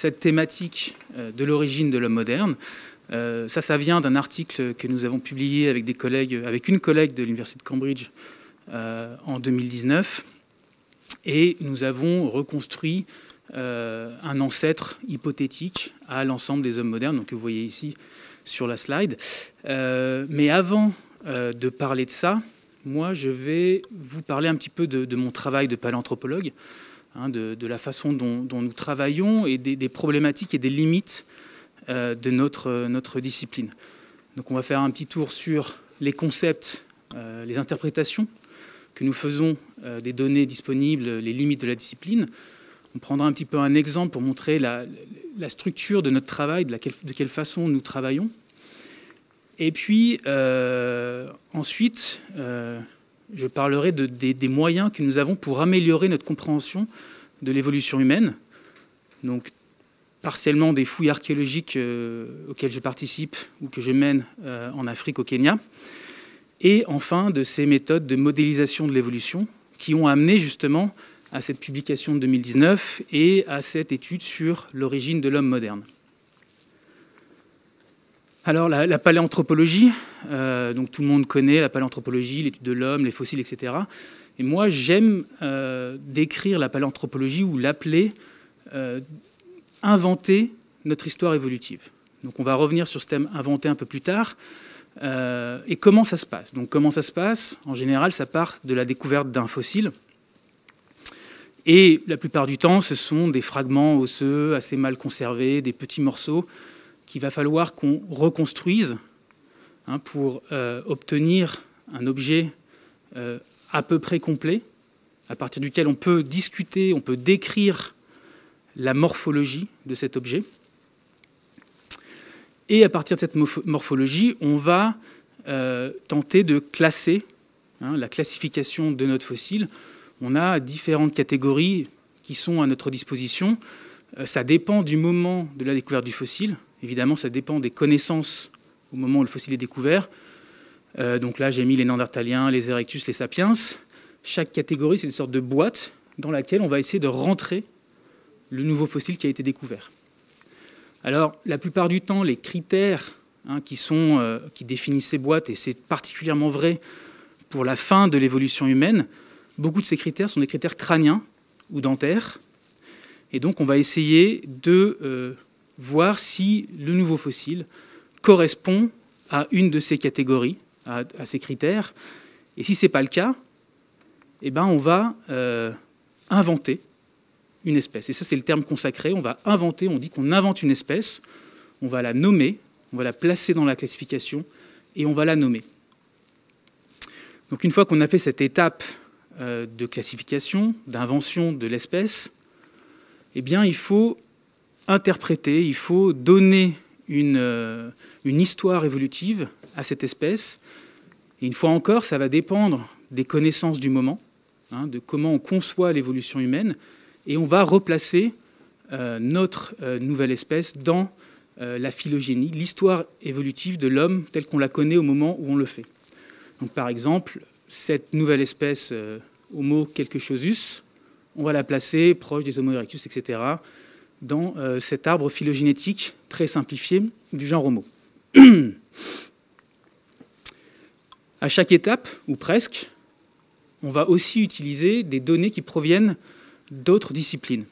cette thématique de l'origine de l'homme moderne. ça, ça vient d'un article que nous avons publié avec des collègues, avec une collègue de l'université de Cambridge en 2019, et nous avons reconstruit un ancêtre hypothétique à l'ensemble des hommes modernes, donc que vous voyez ici sur la slide. mais avant de parler de ça, moi, je vais vous parler un petit peu de, mon travail de paléanthropologue, hein, de, la façon dont, nous travaillons et des, problématiques et des limites euh, de notre, notre discipline. Donc on va faire un petit tour sur les concepts, euh, les interprétations que nous faisons euh, des données disponibles, les limites de la discipline. On prendra un petit peu un exemple pour montrer la, structure de notre travail, de, quelle façon nous travaillons. Et puis, euh, ensuite, euh, je parlerai des, moyens que nous avons pour améliorer notre compréhension de l'évolution humaine. Donc, partiellement des fouilles archéologiques euh, auxquelles je participe ou que je mène en Afrique, au Kenya. Et enfin, de ces méthodes de modélisation de l'évolution qui ont amené justement à cette publication de 2019 et à cette étude sur l'origine de l'homme moderne. Alors la, paléanthropologie, euh, donc tout le monde connaît la paléanthropologie, l'étude de l'homme, les fossiles, etc. Et moi j'aime euh, décrire la paléanthropologie ou l'appeler euh, inventer notre histoire évolutive. Donc on va revenir sur ce thème inventé un peu plus tard. et comment ça se passe Donc comment ça se passe? En général, ça part de la découverte d'un fossile. Et la plupart du temps, ce sont des fragments osseux assez mal conservés, des petits morceaux qu'il va falloir qu'on reconstruise hein, pour euh, obtenir un objet euh, à peu près complet, à partir duquel on peut discuter, on peut décrire la morphologie de cet objet. Et à partir de cette morphologie, on va euh, tenter de classer hein, la classification de notre fossile. On a différentes catégories qui sont à notre disposition. ça dépend du moment de la découverte du fossile. Évidemment, ça dépend des connaissances au moment où le fossile est découvert. Euh, donc là, j'ai mis les Néandertaliens, les Erectus, les Sapiens. Chaque catégorie, c'est une sorte de boîte dans laquelle on va essayer de rentrer le nouveau fossile qui a été découvert. Alors, la plupart du temps, les critères hein, euh, qui définissent ces boîtes, et c'est particulièrement vrai pour la fin de l'évolution humaine, beaucoup de ces critères sont des critères crâniens ou dentaires. Et donc, on va essayer de euh, voir si le nouveau fossile correspond à une de ces catégories, à, ces critères. Et si ce n'est pas le cas, eh ben on va euh, inventer une espèce. Et ça, c'est le terme consacré. On va inventer, on dit qu'on invente une espèce, on va la nommer, on va la placer dans la classification et on va la nommer. Donc une fois qu'on a fait cette étape euh, de classification, d'invention de l'espèce, eh bien, il faut interpréter, il faut donner une, euh, une histoire évolutive à cette espèce. Et une fois encore, ça va dépendre des connaissances du moment, hein, de comment on conçoit l'évolution humaine, et on va replacer euh, notre euh, nouvelle espèce dans la phylogénie, l'histoire évolutive de l'homme telle qu'on la connaît au moment où on le fait. Donc, par exemple, cette nouvelle espèce Homo quelque chosus, on va la placer proche des Homo erectus, etc dans euh, cet arbre phylogénétique très simplifié du genre Homo. à chaque étape, ou presque, on va aussi utiliser des données qui proviennent d'autres disciplines.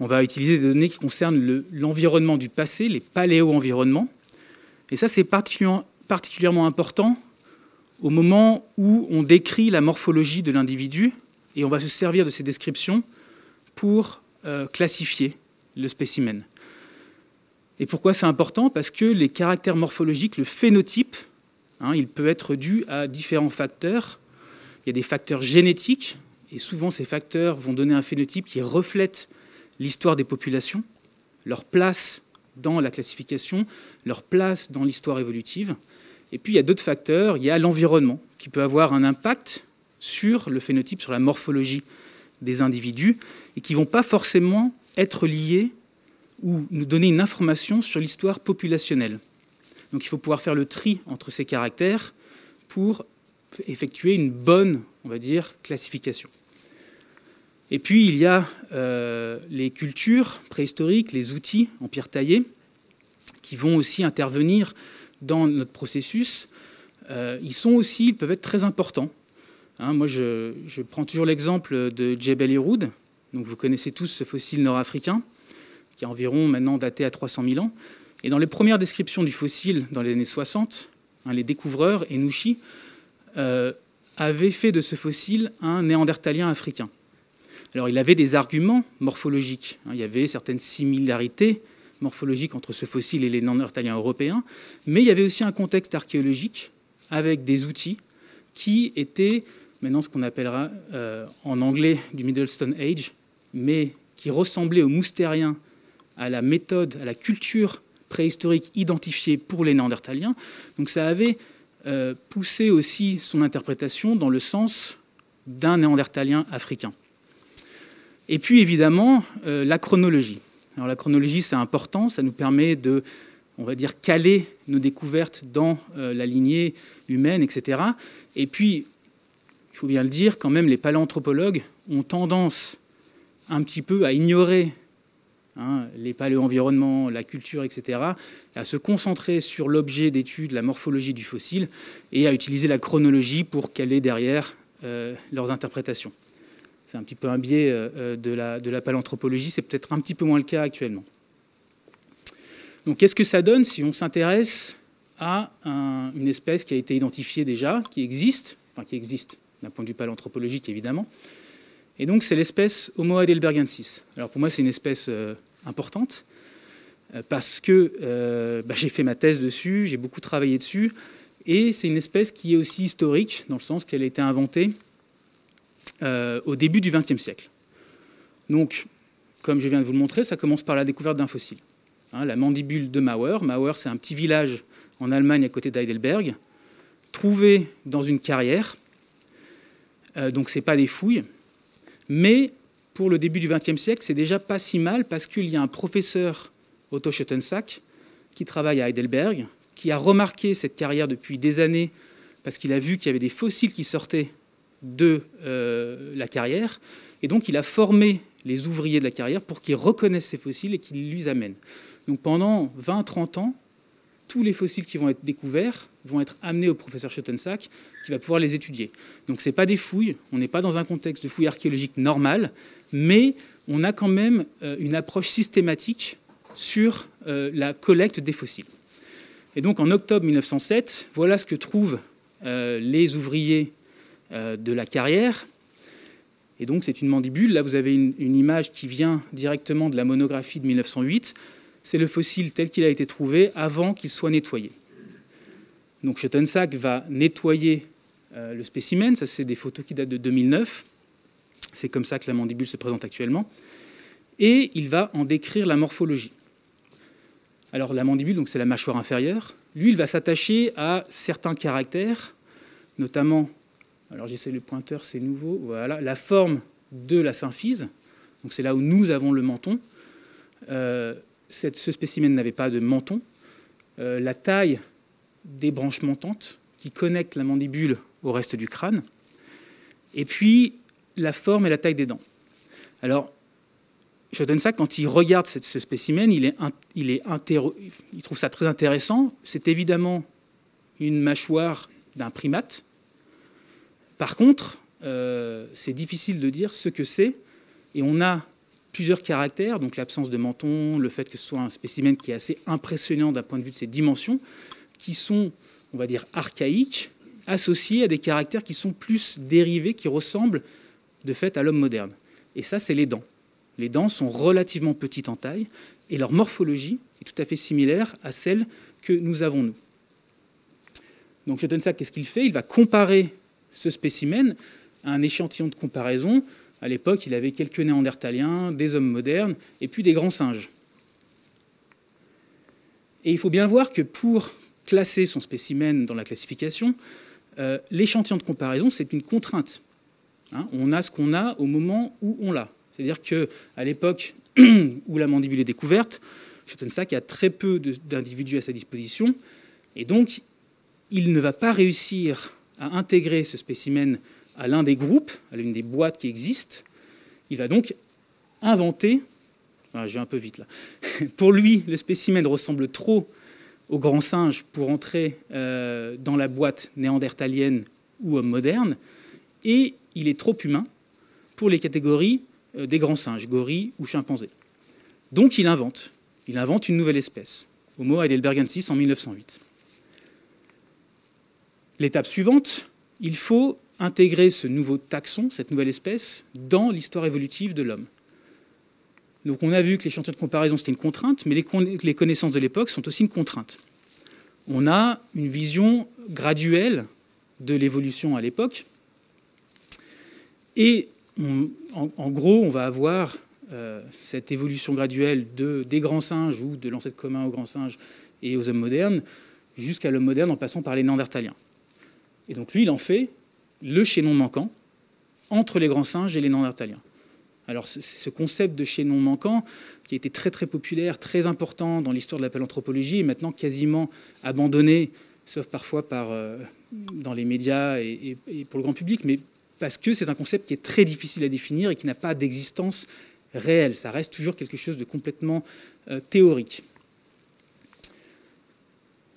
On va utiliser des données qui concernent l'environnement du passé, les paléo-environnements. Et ça, c'est particulièrement important au moment où on décrit la morphologie de l'individu, et on va se servir de ces descriptions pour euh, classifier le spécimen. Et pourquoi c'est important? Parce que les caractères morphologiques, le phénotype, hein, il peut être dû à différents facteurs. Il y a des facteurs génétiques, et souvent ces facteurs vont donner un phénotype qui reflète l'histoire des populations, leur place dans la classification, leur place dans l'histoire évolutive. Et puis il y a d'autres facteurs, il y a l'environnement qui peut avoir un impact sur le phénotype, sur la morphologie des individus et qui ne vont pas forcément être liés ou nous donner une information sur l'histoire populationnelle. Donc il faut pouvoir faire le tri entre ces caractères pour effectuer une bonne, on va dire, classification. Et puis il y a euh, les cultures préhistoriques, les outils en pierre taillée, qui vont aussi intervenir dans notre processus. Euh, ils sont aussi, ils peuvent être très importants. Hein, moi, je, prends toujours l'exemple de Jebel Iroud. Donc, vous connaissez tous ce fossile nord-africain, qui est environ maintenant daté à 300 000 ans. Et dans les premières descriptions du fossile, dans les années 60, hein, les découvreurs, Enouchi, euh, avaient fait de ce fossile un néandertalien africain. Alors il avait des arguments morphologiques. Hein. il y avait certaines similarités morphologiques entre ce fossile et les néandertaliens européens, mais il y avait aussi un contexte archéologique avec des outils qui étaient maintenant ce qu'on appellera euh, en anglais du Middle Stone Age, mais qui ressemblaient aux moustériens, à la méthode, à la culture préhistorique identifiée pour les néandertaliens. Donc ça avait euh, poussé aussi son interprétation dans le sens d'un néandertalien africain. Et puis évidemment, euh, la chronologie. Alors la chronologie, c'est important, ça nous permet de, on va dire, caler nos découvertes dans la lignée humaine, etc. Et puis, faut bien le dire, quand même, les paléanthropologues ont tendance un petit peu à ignorer hein, les paléo-environnements, la culture, etc., à se concentrer sur l'objet d'étude, la morphologie du fossile, et à utiliser la chronologie pour caler derrière euh, leurs interprétations. C'est un petit peu un biais euh, euh, de la, de la paléanthropologie, c'est peut-être un petit peu moins le cas actuellement. Donc qu'est-ce que ça donne si on s'intéresse à une espèce qui a été identifiée déjà, qui existe, enfin qui existe d'un point de vue paléanthropologique évidemment, et donc c'est l'espèce Homo heidelbergensis. Alors pour moi c'est une espèce euh, importante, parce que bah, j'ai fait ma thèse dessus, j'ai beaucoup travaillé dessus, et c'est une espèce qui est aussi historique, dans le sens qu'elle a été inventée euh, au début du XXe siècle. Donc, comme je viens de vous le montrer, ça commence par la découverte d'un fossile. Hein, la mandibule de Mauer. Mauer, c'est un petit village en Allemagne à côté d'Heidelberg, trouvé dans une carrière. Euh, donc, ce n'est pas des fouilles. Mais pour le début du XXe siècle, c'est déjà pas si mal parce qu'il y a un professeur, Otto Schottensack, qui travaille à Heidelberg, qui a remarqué cette carrière depuis des années parce qu'il a vu qu'il y avait des fossiles qui sortaient de euh, la carrière. Et donc, il a formé les ouvriers de la carrière pour qu'ils reconnaissent ces fossiles et qu'ils les amènent. Donc, pendant 20-30 ans, tous les fossiles qui vont être découverts vont être amenés au professeur Schottensack qui va pouvoir les étudier. Donc, ce n'est pas des fouilles, on n'est pas dans un contexte de fouilles archéologiques normales, mais on a quand même euh, une approche systématique sur euh, la collecte des fossiles. Et donc, en octobre 1907, voilà ce que trouvent les ouvriers euh, de la carrière. Et donc c'est une mandibule. Là, vous avez une, image qui vient directement de la monographie de 1908. C'est le fossile tel qu'il a été trouvé avant qu'il soit nettoyé. Donc Schottensack va nettoyer euh, le spécimen. Ça, c'est des photos qui datent de 2009. C'est comme ça que la mandibule se présente actuellement. Et il va en décrire la morphologie. Alors la mandibule, c'est la mâchoire inférieure. Lui, il va s'attacher à certains caractères, notamment alors j'essaie le pointeur, c'est nouveau. Voilà, la forme de la symphyse. Donc c'est là où nous avons le menton. Euh, ce spécimen n'avait pas de menton. Euh, la taille des branches montantes qui connectent la mandibule au reste du crâne. Et puis la forme et la taille des dents. Alors, ça quand il regarde ce spécimen, il trouve ça très intéressant. C'est évidemment une mâchoire d'un primate, par contre, euh, c'est difficile de dire ce que c'est, et on a plusieurs caractères, donc l'absence de menton, le fait que ce soit un spécimen qui est assez impressionnant d'un point de vue de ses dimensions, qui sont, on va dire, archaïques, associés à des caractères qui sont plus dérivés, qui ressemblent de fait à l'homme moderne. Et ça, c'est les dents. Les dents sont relativement petites en taille, et leur morphologie est tout à fait similaire à celle que nous avons nous. Donc je donne ça, qu'est-ce qu'il fait? Il va comparer ce spécimen à un échantillon de comparaison. À l'époque, il avait quelques néandertaliens, des hommes modernes, et puis des grands singes. Et il faut bien voir que pour classer son spécimen dans la classification, euh, l'échantillon de comparaison, c'est une contrainte. Hein. on a ce qu'on a au moment où on l'a. C'est-à-dire qu'à l'époque où la mandibule est découverte, Schottensack a très peu d'individus à sa disposition, et donc il ne va pas réussir à intégrer ce spécimen à l'un des groupes, à l'une des boîtes qui existent. Il va donc inventer, ah, j'ai un peu vite là, pour lui, le spécimen ressemble trop au grand singe pour entrer euh, dans la boîte néandertalienne ou homme moderne, et il est trop humain pour les catégories euh, des grands singes, gorilles ou chimpanzés. Donc il invente, il invente une nouvelle espèce, Homo heidelbergensis en 1908. L'étape suivante, il faut intégrer ce nouveau taxon, cette nouvelle espèce, dans l'histoire évolutive de l'homme. Donc on a vu que l'échantillon de comparaison, c'était une contrainte, mais les connaissances de l'époque sont aussi une contrainte. On a une vision graduelle de l'évolution à l'époque. Et en, gros, on va avoir euh, cette évolution graduelle de, des grands singes ou de l'ancêtre commun aux grands singes et aux hommes modernes, jusqu'à l'homme moderne en passant par les Néandertaliens. Et donc lui, il en fait le chaînon manquant entre les grands singes et les Néandertaliens. Alors ce concept de chaînon manquant, qui a été très très populaire, très important dans l'histoire de la paléanthropologie, est maintenant quasiment abandonné, sauf parfois par, euh, dans les médias et, pour le grand public, mais parce que c'est un concept qui est très difficile à définir et qui n'a pas d'existence réelle. Ça reste toujours quelque chose de complètement euh, théorique.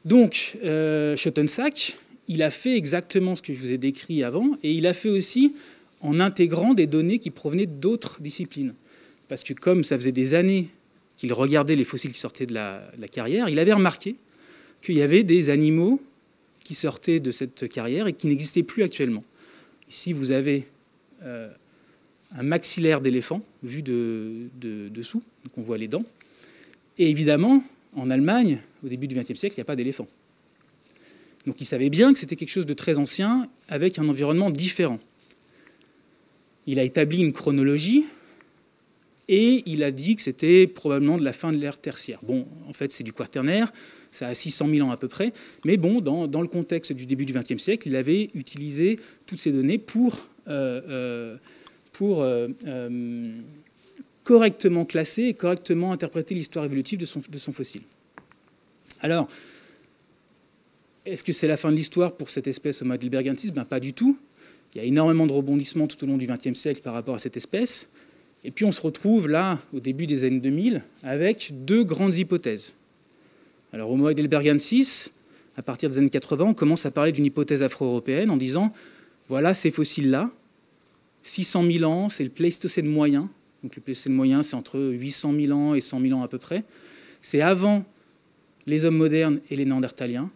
Donc, euh, Schottensack, il a fait exactement ce que je vous ai décrit avant, et il a fait aussi en intégrant des données qui provenaient d'autres disciplines. Parce que comme ça faisait des années qu'il regardait les fossiles qui sortaient de la, carrière, il avait remarqué qu'il y avait des animaux qui sortaient de cette carrière et qui n'existaient plus actuellement. Ici, vous avez euh, un maxillaire d'éléphant vu de, dessous, donc on voit les dents. Et évidemment, en Allemagne, au début du XXe siècle, il n'y a pas d'éléphant. Donc il savait bien que c'était quelque chose de très ancien, avec un environnement différent il a établi une chronologie et il a dit que c'était probablement de la fin de l'ère tertiaire. Bon, en fait, c'est du quaternaire, ça a 600 000 ans à peu près, mais bon, dans, le contexte du début du XXe siècle, il avait utilisé toutes ces données pour, euh, euh, euh, correctement classer et correctement interpréter l'histoire évolutive de son, de son fossile. Alors, est-ce que c'est la fin de l'histoire pour cette espèce Homo heidelbergensis ben, Pas du tout. Il y a énormément de rebondissements tout au long du XXe siècle par rapport à cette espèce. Et puis on se retrouve là, au début des années 2000, avec deux grandes hypothèses. Alors Homo heidelbergensis, à partir des années 80, on commence à parler d'une hypothèse afro-européenne en disant, voilà ces fossiles-là, 600 000 ans, c'est le Pléistocène moyen. Donc le Pléistocène moyen, c'est entre 800 000 ans et 100 000 ans à peu près. C'est avant les hommes modernes et les néandertaliens.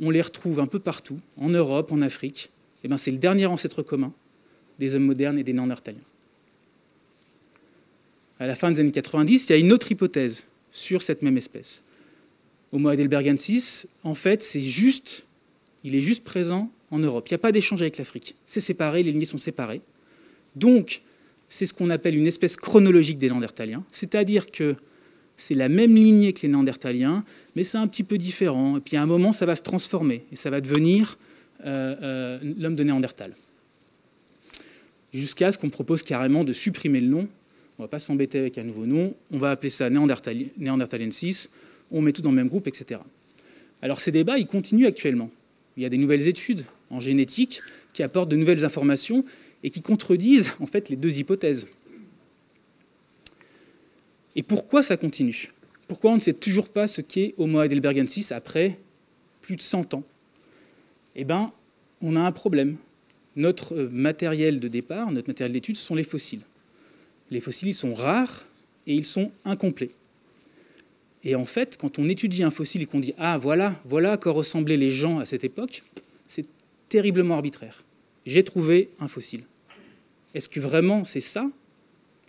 On les retrouve un peu partout, en Europe, en Afrique. Eh ben, c'est le dernier ancêtre commun des hommes modernes et des néandertaliens. À la fin des années 90, il y a une autre hypothèse sur cette même espèce. Homo heidelbergensis, en fait, c'est juste, il est juste présent en Europe. Il n'y a pas d'échange avec l'Afrique. C'est séparé, les lignées sont séparées. Donc, c'est ce qu'on appelle une espèce chronologique des Néandertaliens, c'est-à-dire que c'est la même lignée que les Néandertaliens, mais c'est un petit peu différent. Et puis à un moment, ça va se transformer et ça va devenir euh, euh, l'homme de Néandertal. Jusqu'à ce qu'on propose carrément de supprimer le nom. On ne va pas s'embêter avec un nouveau nom. On va appeler ça Néandertaliensis. On met tout dans le même groupe, etc. Alors ces débats, ils continuent actuellement. Il y a des nouvelles études en génétique qui apportent de nouvelles informations et qui contredisent en fait les deux hypothèses. Et pourquoi ça continue? Pourquoi on ne sait toujours pas ce qu'est Homo heidelbergensis après plus de 100 ans? Eh bien, on a un problème. Notre euh, matériel de départ, notre matériel d'étude, ce sont les fossiles. Les fossiles, ils sont rares et ils sont incomplets. Et en fait, quand on étudie un fossile et qu'on dit Ah, voilà, voilà à quoi ressemblaient les gens à cette époque, c'est terriblement arbitraire. J'ai trouvé un fossile. Est-ce que vraiment c'est ça,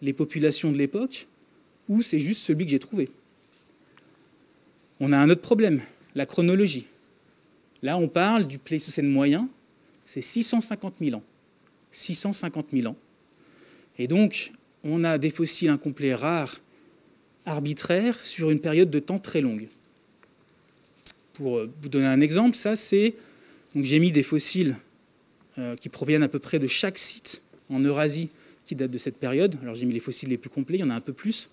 les populations de l'époque, ou c'est juste celui que j'ai trouvé On a un autre problème, la chronologie. Là, on parle du Pléistocène moyen, c'est 650 000 ans. 650 000 ans. Et donc, on a des fossiles incomplets rares, arbitraires, sur une période de temps très longue. Pour euh, vous donner un exemple, ça c'est. J'ai mis des fossiles euh, qui proviennent à peu près de chaque site en Eurasie qui date de cette période. Alors j'ai mis les fossiles les plus complets, il y en a un peu plus.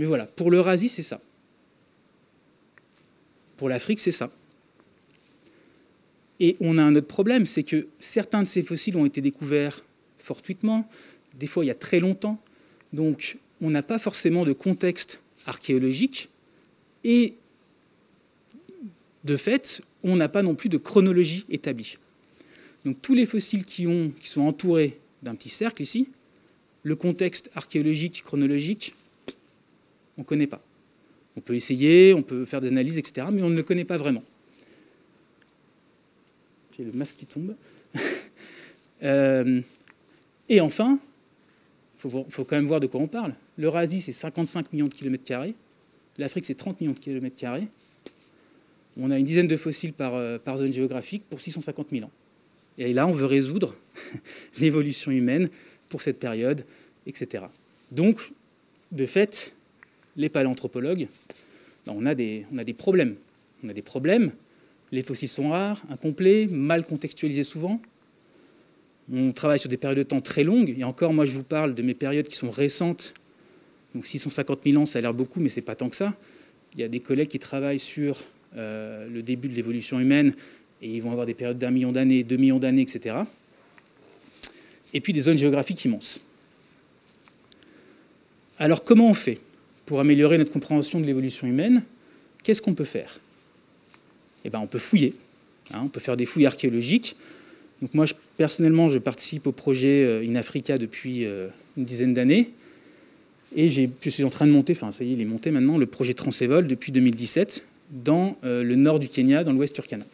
Mais voilà, pour l'Eurasie, c'est ça. Pour l'Afrique, c'est ça. Et on a un autre problème, c'est que certains de ces fossiles ont été découverts fortuitement, des fois il y a très longtemps, donc on n'a pas forcément de contexte archéologique, et de fait, on n'a pas non plus de chronologie établie. Donc tous les fossiles qui, qui sont entourés d'un petit cercle ici, le contexte archéologique, chronologique, on ne connaît pas. On peut essayer, on peut faire des analyses, etc., mais on ne le connaît pas vraiment. J'ai le masque qui tombe. Euh, et enfin, il faut, quand même voir de quoi on parle. L'Eurasie, c'est 55 millions de kilomètres carrés. L'Afrique, c'est 30 millions de kilomètres carrés. On a une dizaine de fossiles par, euh, par zone géographique pour 650 000 ans. Et là, on veut résoudre l'évolution humaine pour cette période, etc. Donc, de fait, les paléanthropologues, ben, on, a des, problèmes. On a des problèmes. Les fossiles sont rares, incomplets, mal contextualisés souvent. On travaille sur des périodes de temps très longues. Et encore, moi, je vous parle de mes périodes qui sont récentes. Donc 650 000 ans, ça a l'air beaucoup, mais ce n'est pas tant que ça. Il y a des collègues qui travaillent sur euh, le début de l'évolution humaine, et ils vont avoir des périodes d'un million d'années, deux millions d'années, etc. Et puis des zones géographiques immenses. Alors comment on fait? Pour améliorer notre compréhension de l'évolution humaine Qu'est-ce qu'on peut faire? Eh bien, on peut fouiller. Hein, on peut faire des fouilles archéologiques. Donc moi, personnellement, je participe au projet euh, In Africa depuis euh, une dizaine d'années. Et je suis en train de monter, enfin ça y est, il est monté maintenant, le projet Transevol depuis 2017 dans euh, le nord du Kenya, dans l'ouest turkana.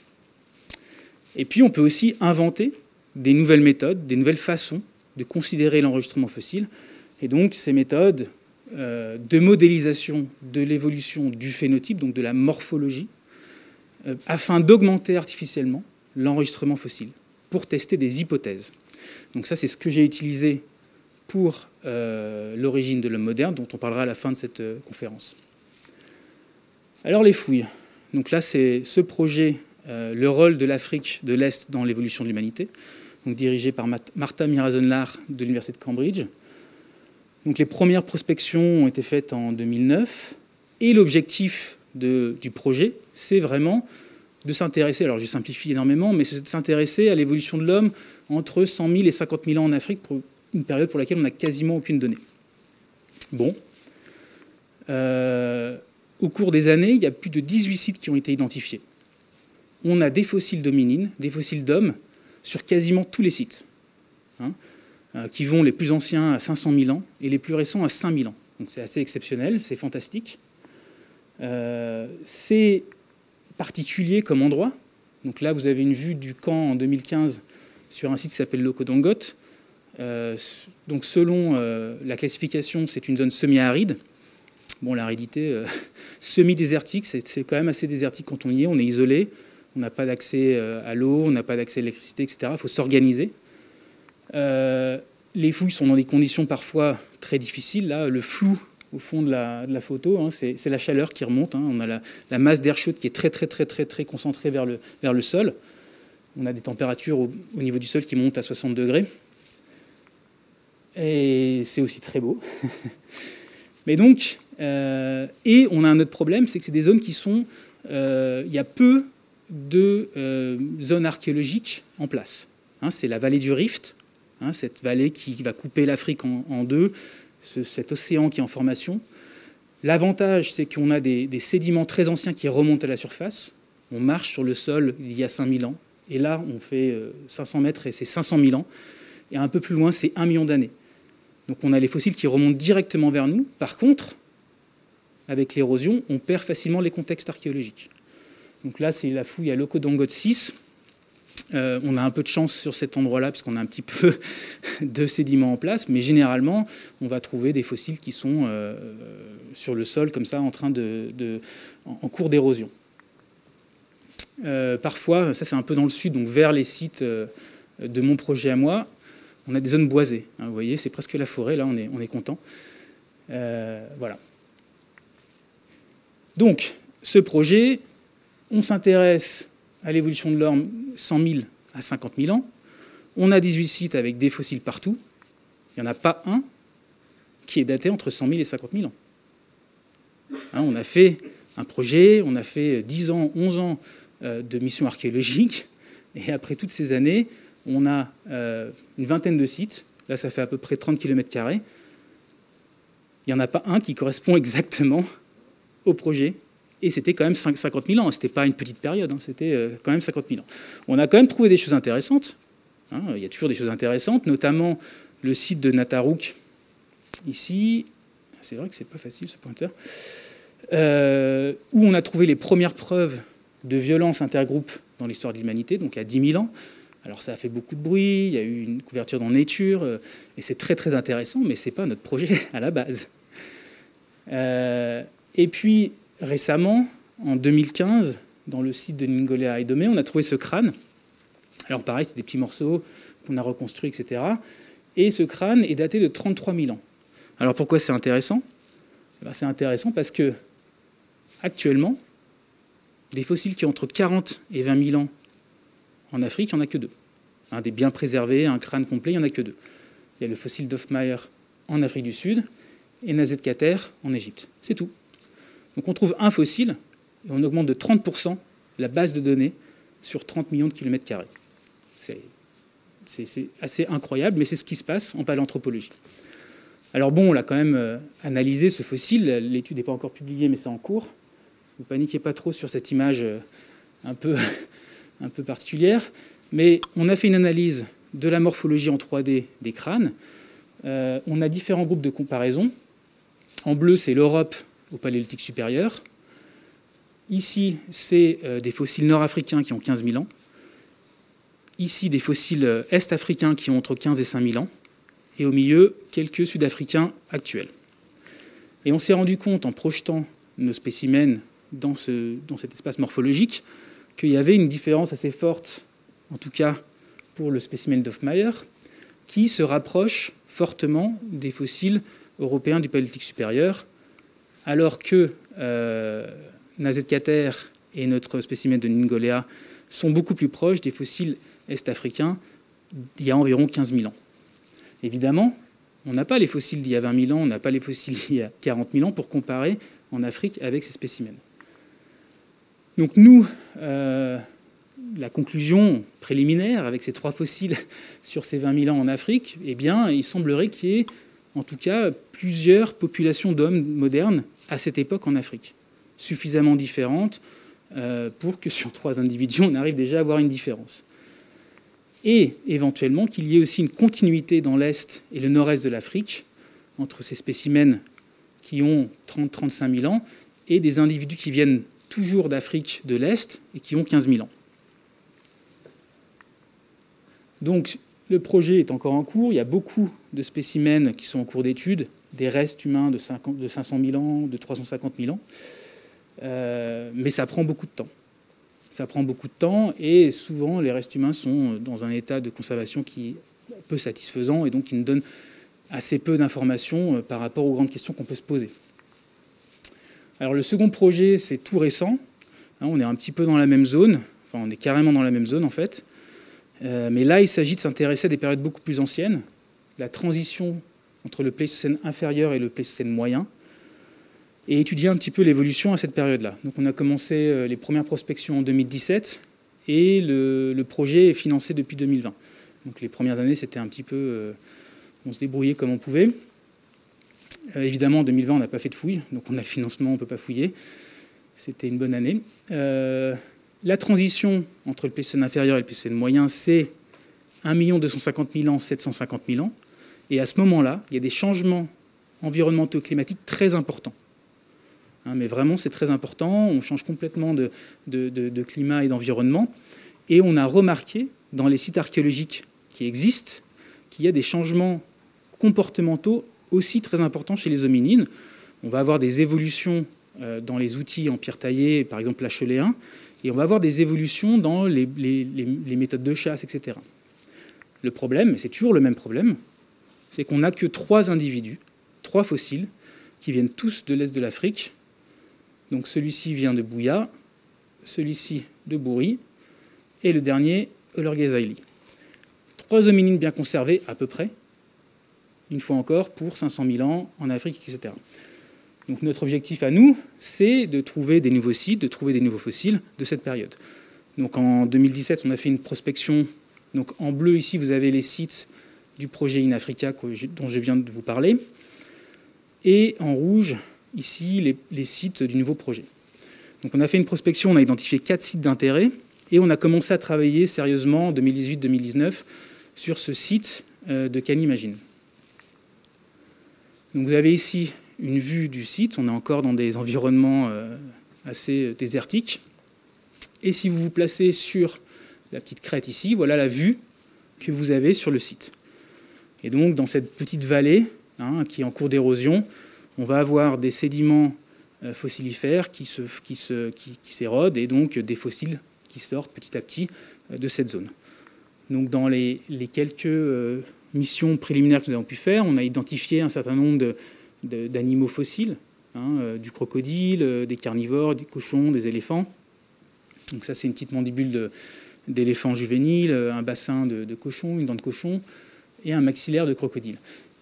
Et puis on peut aussi inventer des nouvelles méthodes, des nouvelles façons de considérer l'enregistrement fossile. Et donc ces méthodes de modélisation de l'évolution du phénotype, donc de la morphologie, afin d'augmenter artificiellement l'enregistrement fossile pour tester des hypothèses. Donc ça, c'est ce que j'ai utilisé pour euh, l'origine de l'homme moderne, dont on parlera à la fin de cette euh, conférence. Alors les fouilles. Donc là, c'est ce projet, euh, le rôle de l'Afrique de l'Est dans l'évolution de l'humanité, donc dirigé par Martha Mirazonlar de l'Université de Cambridge. Donc les premières prospections ont été faites en 2009, et l'objectif du projet, c'est vraiment de s'intéresser, alors je simplifie énormément, mais c'est s'intéresser à l'évolution de l'homme entre 100 000 et 50 000 ans en Afrique, pour une période pour laquelle on n'a quasiment aucune donnée. Bon. Euh, au cours des années, il y a plus de 18 sites qui ont été identifiés. On a des fossiles d'hominines, des fossiles d'hommes, sur quasiment tous les sites, hein, qui vont les plus anciens à 500 000 ans et les plus récents à 5 000 ans. Donc c'est assez exceptionnel, c'est fantastique. Euh, c'est particulier comme endroit. Donc là, vous avez une vue du camp en 2015 sur un site qui s'appelle Lokodongot. Euh, donc selon euh, la classification, c'est une zone semi-aride. Bon, l'aridité euh, semi-désertique, c'est quand même assez désertique quand on y est. On est isolé, on n'a pas d'accès à l'eau, on n'a pas d'accès à l'électricité, etc. Il faut s'organiser. Les fouilles sont dans des conditions parfois très difficiles. Là, le flou au fond de la, photo, hein, c'est la chaleur qui remonte. Hein. On a la, masse d'air chaude qui est très très très très très concentrée vers le, vers le sol. On a des températures au, niveau du sol qui montent à 60 degrés. Et c'est aussi très beau. Mais donc, euh, et on a un autre problème, c'est que c'est des zones qui sont... Euh, il y a peu de euh, zones archéologiques en place. Hein, c'est la vallée du Rift, cette vallée qui va couper l'Afrique en deux, cet océan qui est en formation. L'avantage, c'est qu'on a des, sédiments très anciens qui remontent à la surface. On marche sur le sol il y a 5000 ans. Et là, on fait 500 euh, mètres et c'est 500 000 ans. Et un peu plus loin, c'est 1 million d'années. Donc on a les fossiles qui remontent directement vers nous. Par contre, avec l'érosion, on perd facilement les contextes archéologiques. Donc là, c'est la fouille à Lokodongot 6. Euh, on a un peu de chance sur cet endroit-là, puisqu'on a un petit peu de sédiments en place, mais généralement, on va trouver des fossiles qui sont euh, sur le sol, comme ça, en, train de, en cours d'érosion. Euh, parfois, ça c'est un peu dans le sud, donc vers les sites de mon projet à moi, on a des zones boisées. Hein, vous voyez, c'est presque la forêt, là, on on est content. voilà. Donc, ce projet, on s'intéresse à l'évolution de l'homme 100 000 à 50 000 ans. On a 18 sites avec des fossiles partout. Il n'y en a pas un qui est daté entre 100 000 et 50 000 ans. Hein, on a fait un projet, on a fait 10 ans, 11 ans euh, de mission archéologique, et après toutes ces années, on a euh, une vingtaine de sites Là, ça fait à peu près 30 km. Il n'y en a pas un qui correspond exactement au projet. Et c'était quand même 50 000 ans. Ce n'était pas une petite période, hein. c'était euh, quand même 50 000 ans. On a quand même trouvé des choses intéressantes. Hein. Il y a toujours des choses intéressantes, notamment le site de Natarouk, ici. C'est vrai que c'est pas facile ce pointeur. Euh, où on a trouvé les premières preuves de violence intergroupe dans l'histoire de l'humanité, donc il y a 10 000 ans. Alors ça a fait beaucoup de bruit, il y a eu une couverture dans Nature, euh, et c'est très très intéressant, mais ce n'est pas notre projet à la base. Et puis récemment, en 2015, dans le site de Ningolea Domé, on a trouvé ce crâne. Alors pareil, c'est des petits morceaux qu'on a reconstruits, etc. Et ce crâne est daté de 33 000 ans. Alors pourquoi c'est intéressant? Eh ben, C'est intéressant parce que actuellement, des fossiles qui ont entre 40 et 20 000 ans en Afrique, il n'y en a que deux. Un des bien préservés, un crâne complet, il n'y en a que deux. Il y a le fossile d'Hofmeyer en Afrique du Sud et Nazet Kater en Égypte. C'est tout. Donc on trouve un fossile et on augmente de 30% la base de données sur 30 millions de kilomètres carrés. C'est assez incroyable, mais c'est ce qui se passe en paléanthropologie. Alors bon, on l'a quand même euh, analysé ce fossile. L'étude n'est pas encore publiée, mais c'est en cours. Ne paniquez pas trop sur cette image euh, un peu, particulière. Mais on a fait une analyse de la morphologie en 3D des crânes. Euh, on a différents groupes de comparaison. En bleu, c'est l'Europe au paléolithique supérieur. Ici, c'est euh, des fossiles nord-africains qui ont 15 000 ans. Ici, des fossiles est-africains qui ont entre 15 et 5 000 ans. Et au milieu, quelques sud-africains actuels. Et on s'est rendu compte en projetant nos spécimens dans, ce, dans cet espace morphologique qu'il y avait une différence assez forte, en tout cas pour le spécimen d'Hofmeyer, qui se rapproche fortement des fossiles européens du Paléolithique supérieur, alors que euh, Nazet-Kater et notre spécimen de Ningolea sont beaucoup plus proches des fossiles est-africains d'il y a environ 15 000 ans. Évidemment, on n'a pas les fossiles d'il y a 20 000 ans, on n'a pas les fossiles d'il y a 40 000 ans pour comparer en Afrique avec ces spécimens. Donc nous, euh, la conclusion préliminaire avec ces trois fossiles sur ces 20 000 ans en Afrique, eh bien, il semblerait qu'il y ait en tout cas plusieurs populations d'hommes modernes à cette époque en Afrique, suffisamment différentes euh, pour que sur trois individus, on arrive déjà à avoir une différence. Et éventuellement qu'il y ait aussi une continuité dans l'Est et le Nord-Est de l'Afrique entre ces spécimens qui ont 30-35 000 ans et des individus qui viennent toujours d'Afrique de l'Est et qui ont 15 000 ans. Donc le projet est encore en cours, il y a beaucoup de spécimens qui sont en cours d'étude, des restes humains de, 500 000 ans, de 350 000 ans, euh, mais ça prend beaucoup de temps. Ça prend beaucoup de temps et souvent les restes humains sont dans un état de conservation qui est peu satisfaisant et donc qui nous donne assez peu d'informations euh, par rapport aux grandes questions qu'on peut se poser. Alors le second projet, c'est tout récent. Hein, on est un petit peu dans la même zone, enfin on est carrément dans la même zone en fait. Euh, mais là, il s'agit de s'intéresser à des périodes beaucoup plus anciennes, la transition entre le Pléistocène inférieur et le Pléistocène moyen, et étudier un petit peu l'évolution à cette période-là. Donc on a commencé euh, les premières prospections en 2017 et le, projet est financé depuis 2020. Donc les premières années, c'était un petit peu... Euh, on se débrouillait comme on pouvait. Euh, évidemment, en 2020, on n'a pas fait de fouilles, donc on a le financement, on ne peut pas fouiller. C'était une bonne année. La transition entre le PCN inférieur et le PCN moyen, c'est 1 250 000 ans, 750 000 ans. Et à ce moment-là, il y a des changements environnementaux climatiques très importants. Hein, mais vraiment, c'est très important. On change complètement de, climat et d'environnement. Et on a remarqué dans les sites archéologiques qui existent qu'il y a des changements comportementaux aussi très important chez les hominines. On va avoir des évolutions euh, dans les outils en pierre taillée, par exemple l'acheléen, et on va avoir des évolutions dans les, méthodes de chasse, etc. Le problème, c'est toujours le même problème, c'est qu'on n'a que trois individus, trois fossiles, qui viennent tous de l'est de l'Afrique. Donc celui-ci vient de Bouya, celui-ci de Bouri, et le dernier, Olorgezaili. Trois hominines bien conservées, à peu près, une fois encore, pour 500 000 ans en Afrique, etc. Donc notre objectif à nous, c'est de trouver des nouveaux sites, de trouver des nouveaux fossiles de cette période. Donc en 2017, on a fait une prospection. Donc en bleu ici, vous avez les sites du projet InAfrica dont je viens de vous parler. Et en rouge, ici, les, sites du nouveau projet. Donc on a fait une prospection, on a identifié quatre sites d'intérêt et on a commencé à travailler sérieusement en 2018-2019 sur ce site euh, de Canimagine. Donc vous avez ici une vue du site, on est encore dans des environnements euh, assez désertiques. Et si vous vous placez sur la petite crête ici, voilà la vue que vous avez sur le site. Et donc dans cette petite vallée hein, qui est en cours d'érosion, on va avoir des sédiments euh, fossilifères qui s'érodent et donc des fossiles qui sortent petit à petit euh, de cette zone. Donc dans les, quelques euh, missions préliminaires que nous avons pu faire, on a identifié un certain nombre d'animaux fossiles, hein, du crocodile, des carnivores, des cochons, des éléphants. Donc ça c'est une petite mandibule d'éléphant juvénile, un bassin de, de cochon, une dent de cochon et un maxillaire de crocodile.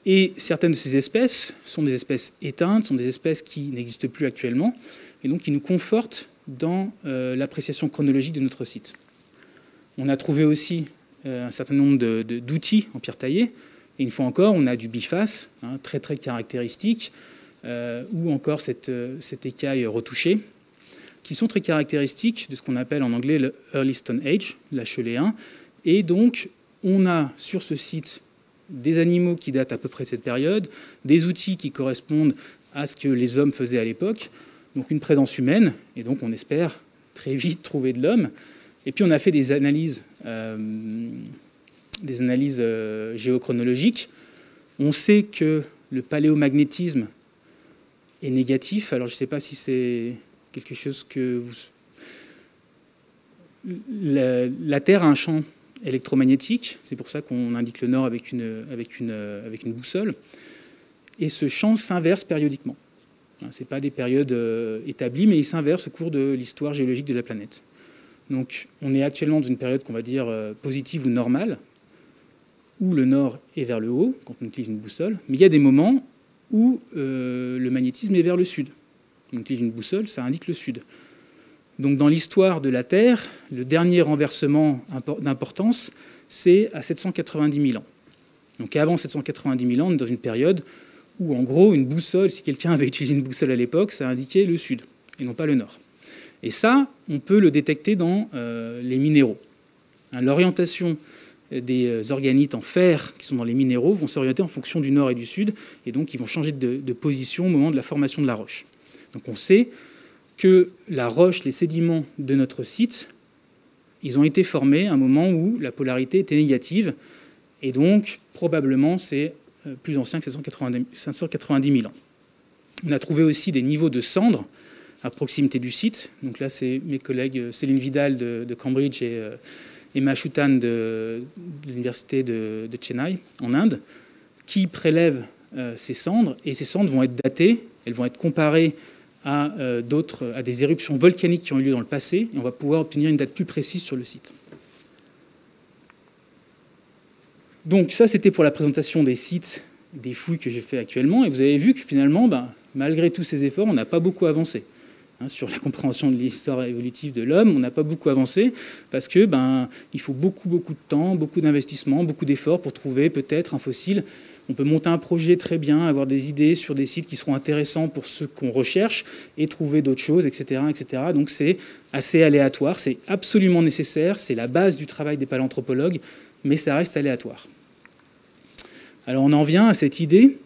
Et certaines de ces espèces sont des espèces éteintes, sont des espèces qui n'existent plus actuellement, et donc qui nous confortent dans euh, l'appréciation chronologique de notre site. On a trouvé aussi euh, un certain nombre d'outils en pierre taillée, et une fois encore, on a du biface, hein, très très caractéristique, euh, ou encore cette, écaille retouchée, qui sont très caractéristiques de ce qu'on appelle en anglais le Early Stone Age, l'HLE 1. Et donc, on a sur ce site des animaux qui datent à peu près de cette période, des outils qui correspondent à ce que les hommes faisaient à l'époque, donc une présence humaine, et donc on espère très vite trouver de l'homme. Et puis on a fait des analyses, euh, des analyses euh, géochronologiques. On sait que le paléomagnétisme est négatif. Alors je ne sais pas si c'est quelque chose que vous... la Terre a un champ électromagnétique. C'est pour ça qu'on indique le nord avec une, avec une, avec une boussole. Et ce champ s'inverse périodiquement. Hein, ce n'est pas des périodes euh, établies, mais il s'inverse au cours de l'histoire géologique de la planète. Donc on est actuellement dans une période qu'on va dire euh, positive ou normale, où le nord est vers le haut, quand on utilise une boussole, mais il y a des moments où euh, le magnétisme est vers le sud. On utilise une boussole, ça indique le sud. Donc dans l'histoire de la Terre, le dernier renversement d'importance, c'est à 790 000 ans. Donc avant 790 000 ans, on est dans une période où en gros une boussole, si quelqu'un avait utilisé une boussole à l'époque, ça indiquait le sud et non pas le nord. Et ça, on peut le détecter dans euh, les minéraux. Hein, l'orientation des euh, organites en fer qui sont dans les minéraux vont s'orienter en fonction du nord et du sud, et donc ils vont changer de, de position au moment de la formation de la roche. Donc on sait que la roche, les sédiments de notre site, ils ont été formés à un moment où la polarité était négative, et donc probablement c'est euh, plus ancien que 590 000 ans. On a trouvé aussi des niveaux de cendres à proximité du site. Donc là, c'est mes collègues euh, Céline Vidal de, Cambridge et euh, Emma Choutan de, l'université de, Chennai, en Inde, qui prélèvent ces cendres. Et ces cendres vont être datées, elles vont être comparées à, euh, à des éruptions volcaniques qui ont eu lieu dans le passé, et on va pouvoir obtenir une date plus précise sur le site. Donc ça, c'était pour la présentation des sites, des fouilles que j'ai fait actuellement, et vous avez vu que finalement, ben, malgré tous ces efforts, on n'a pas beaucoup avancé. Hein, sur la compréhension de l'histoire évolutive de l'homme, on n'a pas beaucoup avancé parce que ben, il faut beaucoup, beaucoup de temps, beaucoup d'investissement, beaucoup d'efforts pour trouver peut-être un fossile on peut monter un projet très bien, avoir des idées sur des sites qui seront intéressants pour ceux qu'on recherche et trouver d'autres choses, etc. etc. Donc c'est assez aléatoire, c'est absolument nécessaire, c'est la base du travail des paléanthropologues, mais ça reste aléatoire. Alors on en vient à cette idée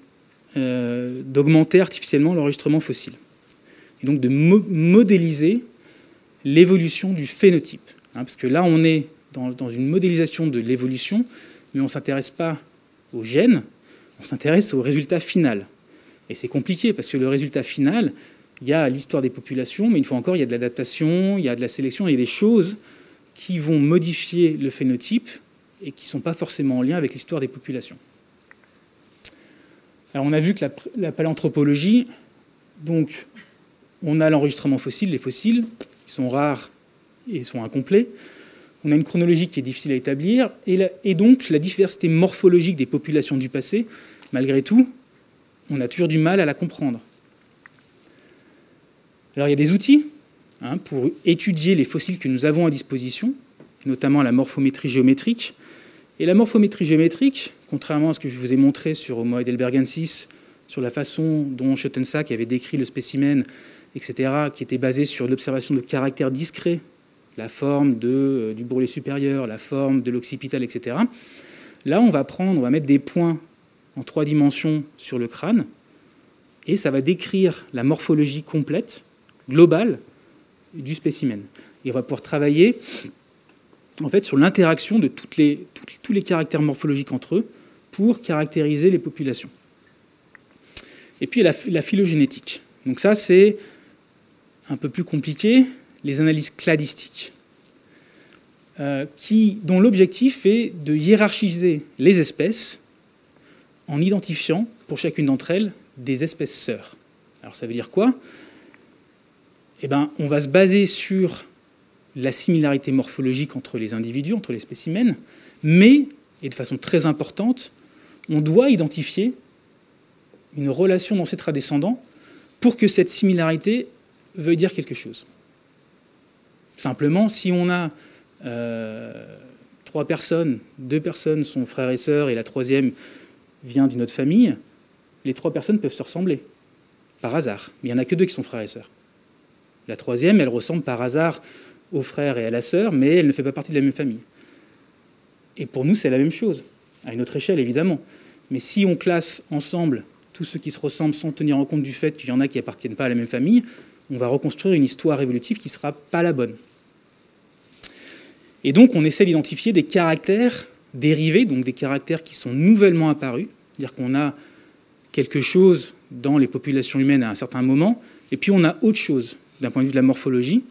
euh, d'augmenter artificiellement l'enregistrement fossile, et donc de modéliser l'évolution du phénotype. Hein, parce que là, on est dans, dans une modélisation de l'évolution, mais on ne s'intéresse pas aux gènes, on s'intéresse au résultat final. Et c'est compliqué parce que le résultat final, il y a l'histoire des populations, mais une fois encore, il y a de l'adaptation, il y a de la sélection, il y a des choses qui vont modifier le phénotype et qui ne sont pas forcément en lien avec l'histoire des populations. Alors on a vu que la, paléanthropologie, donc on a l'enregistrement fossile, les fossiles, qui sont rares et sont incomplets. On a une chronologie qui est difficile à établir, et, donc la diversité morphologique des populations du passé, malgré tout, on a toujours du mal à la comprendre. Alors il y a des outils hein, pour étudier les fossiles que nous avons à disposition, notamment la morphométrie géométrique, Et la morphométrie géométrique, contrairement à ce que je vous ai montré sur Homo heidelbergensis, sur la façon dont Schottensack avait décrit le spécimen, etc., qui était basé sur l'observation de caractères discrets, la forme euh, du bourrelet supérieur, la forme de l'occipital, etc. Là, on va prendre, on va mettre des points en trois dimensions sur le crâne, et ça va décrire la morphologie complète, globale, du spécimen. Et on va pouvoir travailler en fait, sur l'interaction de tous les caractères morphologiques entre eux pour caractériser les populations. Et puis la, la phylogénétique. Donc ça, c'est un peu plus compliqué, les analyses cladistiques, euh, dont l'objectif est de hiérarchiser les espèces en identifiant pour chacune d'entre elles des espèces sœurs. Alors ça veut dire quoi? Eh bien, on va se baser sur la similarité morphologique entre les individus, entre les spécimens, mais, et de façon très importante, on doit identifier une relation d'ancêtre à descendant pour que cette similarité veuille dire quelque chose. Simplement, si on a euh, trois personnes, deux personnes sont frères et sœurs et la troisième vient d'une autre famille, les trois personnes peuvent se ressembler, par hasard. Il n'y en a que deux qui sont frères et sœurs. La troisième, elle ressemble par hasard au frère et à la sœur, mais elle ne fait pas partie de la même famille. Et pour nous, c'est la même chose, à une autre échelle évidemment. Mais si on classe ensemble tous ceux qui se ressemblent sans tenir en compte du fait qu'il y en a qui appartiennent pas à la même famille, on va reconstruire une histoire évolutive qui ne sera pas la bonne. Et donc on essaie d'identifier des caractères dérivés, donc des caractères qui sont nouvellement apparus, c'est-à-dire qu'on a quelque chose dans les populations humaines à un certain moment, et puis on a autre chose d'un point de vue de la morphologie,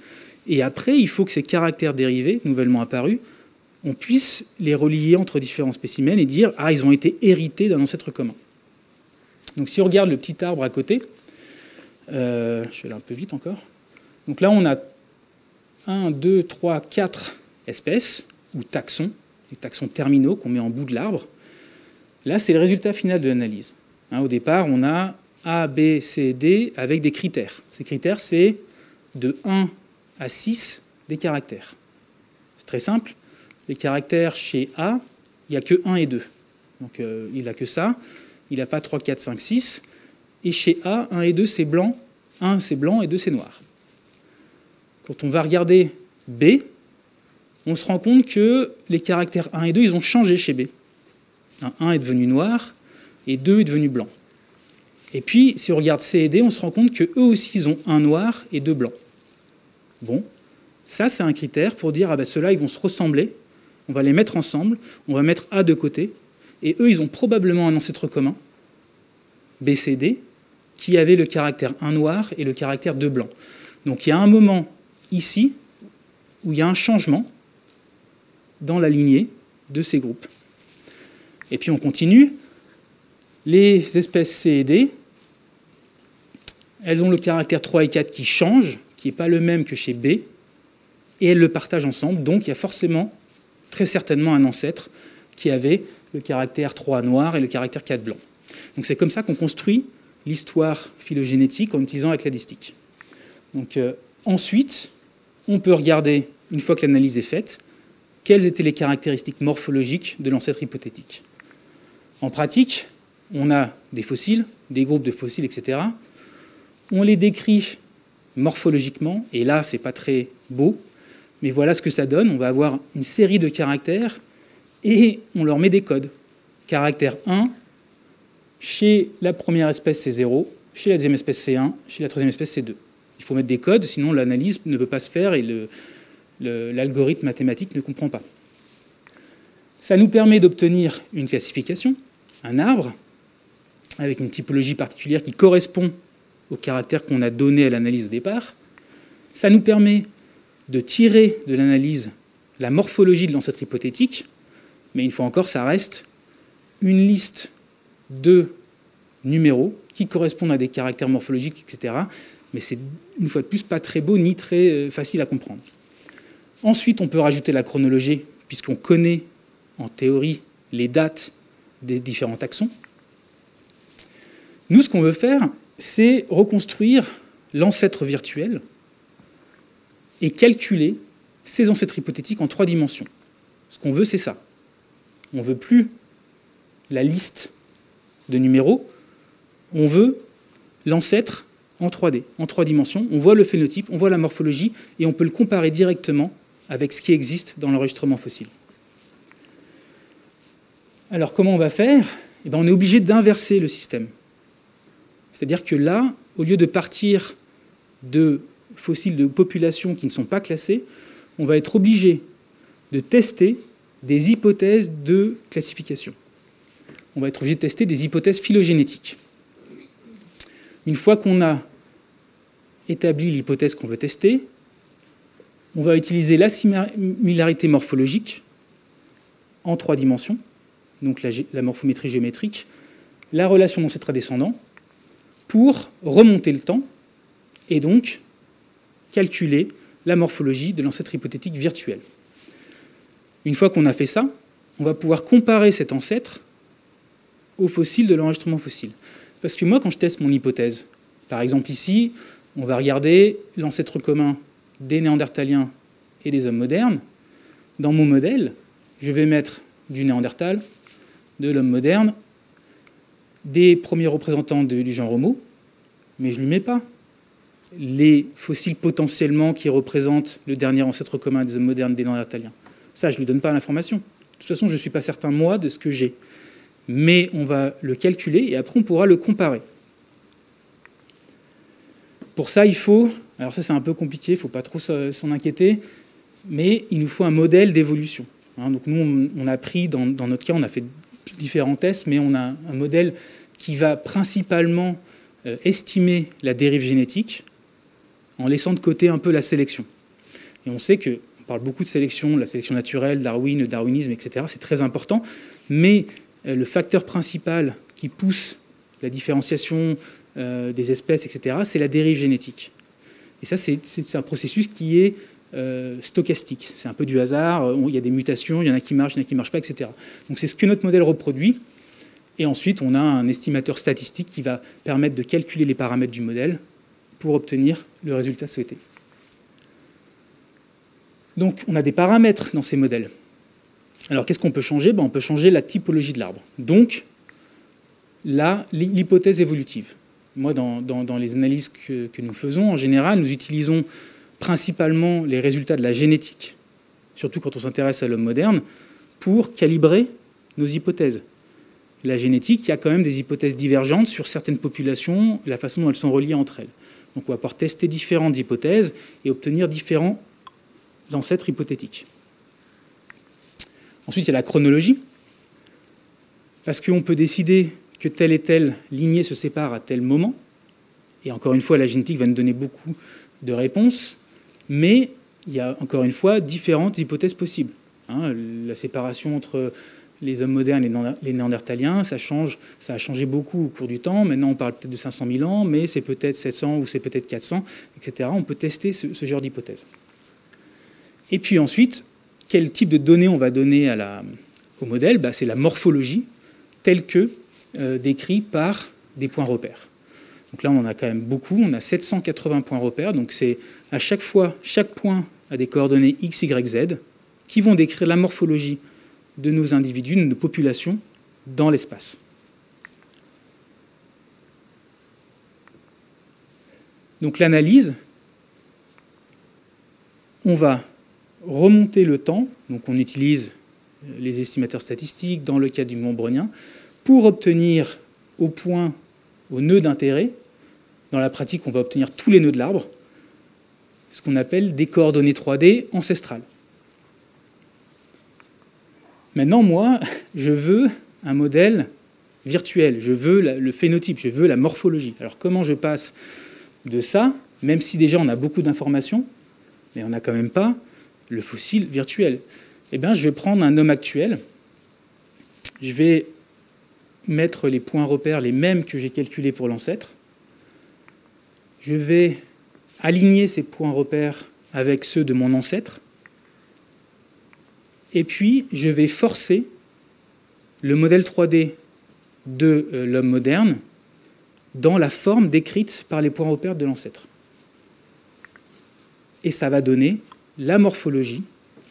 et après il faut que ces caractères dérivés, nouvellement apparus, on puisse les relier entre différents spécimens et dire ah ils ont été hérités d'un ancêtre commun. Donc si on regarde le petit arbre à côté, euh, je vais aller un peu vite encore. Donc là on a 1, 2, 3, 4 espèces ou taxons, des taxons terminaux qu'on met en bout de l'arbre. Là c'est le résultat final de l'analyse. Hein, au départ on a A, B, C, D avec des critères. Ces critères c'est de 1 à 6 des caractères. C'est très simple les caractères chez A, il n'y a que 1 et 2. Donc euh, il n'a que ça. Il n'a pas 3, 4, 5, 6. Et chez A, 1 et 2, c'est blanc. 1, c'est blanc et 2, c'est noir. Quand on va regarder B, on se rend compte que les caractères 1 et 2, ils ont changé chez B. 1 est devenu noir et 2 est devenu blanc. Et puis, si on regarde C et D, on se rend compte qu'eux aussi, ils ont un noir et deux blancs. Bon, ça, c'est un critère pour dire, ah ben ceux-là, ils vont se ressembler, on va les mettre ensemble, on va mettre A de côté, et eux, ils ont probablement un ancêtre commun, BCD, qui avait le caractère 1 noir et le caractère 2 blanc. Donc il y a un moment ici où il y a un changement dans la lignée de ces groupes. Et puis on continue. Les espèces C et D, elles ont le caractère 3 et 4 qui change, qui n'est pas le même que chez B, et elles le partagent ensemble. Donc il y a forcément très certainement un ancêtre qui avait le caractère 3 noir et le caractère 4 blanc. C'est comme ça qu'on construit l'histoire phylogénétique en utilisant la cladistique. Donc euh, ensuite, on peut regarder, une fois que l'analyse est faite, quelles étaient les caractéristiques morphologiques de l'ancêtre hypothétique. En pratique, on a des fossiles, des groupes de fossiles, etc. On les décrit morphologiquement, et là, c'est pas très beau, mais voilà ce que ça donne. On va avoir une série de caractères et on leur met des codes. Caractère 1, chez la première espèce c'est 0, chez la deuxième espèce c'est 1, chez la troisième espèce c'est 2. Il faut mettre des codes, sinon l'analyse ne peut pas se faire et l'algorithme mathématique ne comprend pas. Ça nous permet d'obtenir une classification, un arbre, avec une typologie particulière qui correspond au caractère qu'on a donné à l'analyse au départ. Ça nous permet de tirer de l'analyse la morphologie de l'ancêtre hypothétique, mais une fois encore, ça reste une liste de numéros qui correspondent à des caractères morphologiques, etc. Mais c'est une fois de plus pas très beau ni très euh, facile à comprendre. Ensuite, on peut rajouter la chronologie, puisqu'on connaît en théorie les dates des différents taxons. Nous, ce qu'on veut faire, c'est reconstruire l'ancêtre virtuel et calculer ces ancêtres hypothétiques en trois dimensions. Ce qu'on veut, c'est ça. On ne veut plus la liste de numéros, on veut l'ancêtre en 3D, en trois dimensions. On voit le phénotype, on voit la morphologie, et on peut le comparer directement avec ce qui existe dans l'enregistrement fossile. Alors comment on va faire? Eh bien, On est obligé d'inverser le système. C'est-à-dire que là, au lieu de partir de fossiles de populations qui ne sont pas classés, on va être obligé de tester des hypothèses de classification. On va être obligé de tester des hypothèses phylogénétiques. Une fois qu'on a établi l'hypothèse qu'on veut tester, on va utiliser la similarité morphologique en trois dimensions, donc la, morphométrie géométrique, la relation d'ancêtre-descendant, pour remonter le temps et donc calculer la morphologie de l'ancêtre hypothétique virtuel. Une fois qu'on a fait ça, on va pouvoir comparer cet ancêtre au fossile de l'enregistrement fossile. Parce que moi, quand je teste mon hypothèse, par exemple ici, on va regarder l'ancêtre commun des néandertaliens et des hommes modernes. Dans mon modèle, je vais mettre du néandertal, de l'homme moderne, des premiers représentants du genre Homo, mais je ne lui mets pas les fossiles potentiellement qui représentent le dernier ancêtre commun des hommes modernes des néandertaliens. Ça, je ne lui donne pas l'information. De toute façon, je ne suis pas certain, moi, de ce que j'ai mais on va le calculer et après on pourra le comparer. Pour ça, il faut, alors ça c'est un peu compliqué, il ne faut pas trop s'en inquiéter, mais il nous faut un modèle d'évolution. Hein, donc nous, on a pris, dans, notre cas, on a fait différents tests, mais on a un modèle qui va principalement euh, estimer la dérive génétique en laissant de côté un peu la sélection. Et on sait que, on parle beaucoup de sélection, la sélection naturelle, Darwin, darwinisme, etc., c'est très important, mais euh, le facteur principal qui pousse la différenciation euh, des espèces, etc., c'est la dérive génétique. Et ça, c'est un processus qui est euh, stochastique. C'est un peu du hasard. Il y a des mutations, il y en a qui marchent, il y en a qui ne marchent pas, etc. Donc c'est ce que notre modèle reproduit. Et ensuite, on a un estimateur statistique qui va permettre de calculer les paramètres du modèle pour obtenir le résultat souhaité. Donc on a des paramètres dans ces modèles. Alors qu'est-ce qu'on peut changer? Ben, On peut changer la typologie de l'arbre. Donc, l'hypothèse évolutive. Moi, dans, les analyses que, nous faisons, en général, nous utilisons principalement les résultats de la génétique, surtout quand on s'intéresse à l'homme moderne, pour calibrer nos hypothèses. La génétique, il y a quand même des hypothèses divergentes sur certaines populations, la façon dont elles sont reliées entre elles. Donc on va pouvoir tester différentes hypothèses et obtenir différents ancêtres hypothétiques. Ensuite, il y a la chronologie, parce qu'on peut décider que telle et telle lignée se sépare à tel moment. Et encore une fois, la génétique va nous donner beaucoup de réponses, mais il y a encore une fois différentes hypothèses possibles. Hein. la séparation entre les hommes modernes et les néandertaliens, ça, change, ça a changé beaucoup au cours du temps. Maintenant, on parle peut-être de 500 000 ans, mais c'est peut-être 700 ou c'est peut-être 400, etc. On peut tester ce, genre d'hypothèse. Et puis ensuite, quel type de données on va donner au modèle? Bah, C'est la morphologie telle que euh, décrite par des points repères. Donc là, on en a quand même beaucoup. On a 780 points repères. Donc c'est à chaque fois, chaque point a des coordonnées x, y, z qui vont décrire la morphologie de nos individus, de nos populations dans l'espace. Donc l'analyse, on va remonter le temps, donc on utilise les estimateurs statistiques dans le cas du Mont Brownien, pour obtenir au point, au nœud d'intérêt, dans la pratique on va obtenir tous les nœuds de l'arbre, ce qu'on appelle des coordonnées 3D ancestrales. Maintenant, moi, je veux un modèle virtuel, je veux le phénotype, je veux la morphologie. Alors comment je passe de ça, même si déjà on a beaucoup d'informations, mais on n'a quand même pas le fossile virtuel? Eh bien, je vais prendre un homme actuel, je vais mettre les points repères les mêmes que j'ai calculés pour l'ancêtre, je vais aligner ces points repères avec ceux de mon ancêtre, et puis je vais forcer le modèle 3D de euh, l'homme moderne dans la forme décrite par les points repères de l'ancêtre. Et ça va donner la morphologie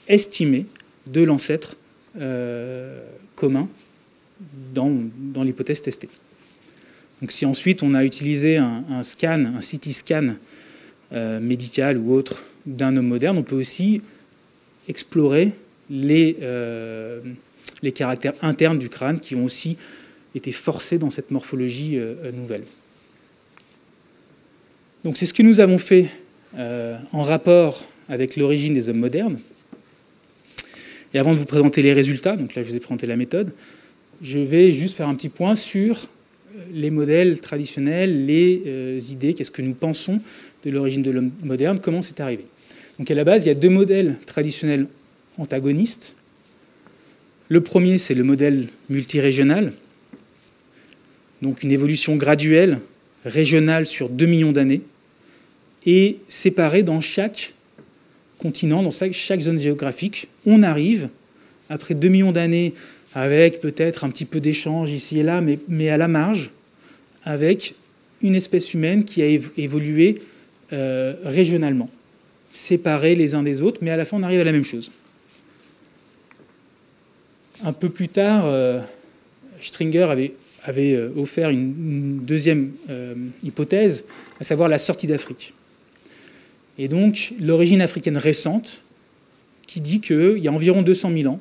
estimée de l'ancêtre euh, commun dans, l'hypothèse testée. Donc si ensuite on a utilisé un, scan, un CT scan euh, médical ou autre d'un homme moderne, on peut aussi explorer les, euh, les caractères internes du crâne qui ont aussi été forcés dans cette morphologie euh, nouvelle. Donc c'est ce que nous avons fait en rapport avec l'origine des hommes modernes. Et avant de vous présenter les résultats, donc là je vous ai présenté la méthode, je vais juste faire un petit point sur les modèles traditionnels, les idées, qu'est-ce que nous pensons de l'origine de l'homme moderne, comment c'est arrivé. Donc à la base, il y a deux modèles traditionnels antagonistes. Le premier, c'est le modèle multirégional, donc une évolution graduelle, régionale sur 2 millions d'années, et séparée dans chaque continent, dans chaque zone géographique. On arrive, après 2 millions d'années, avec peut-être un petit peu d'échange ici et là, mais, à la marge, avec une espèce humaine qui a évolué euh, régionalement, séparés les uns des autres, mais à la fin on arrive à la même chose. Un peu plus tard, euh, Stringer avait, avait, euh, offert une, deuxième hypothèse, à savoir la sortie d'Afrique. Et donc l'origine africaine récente, qui dit qu'il y a environ 200 000 ans,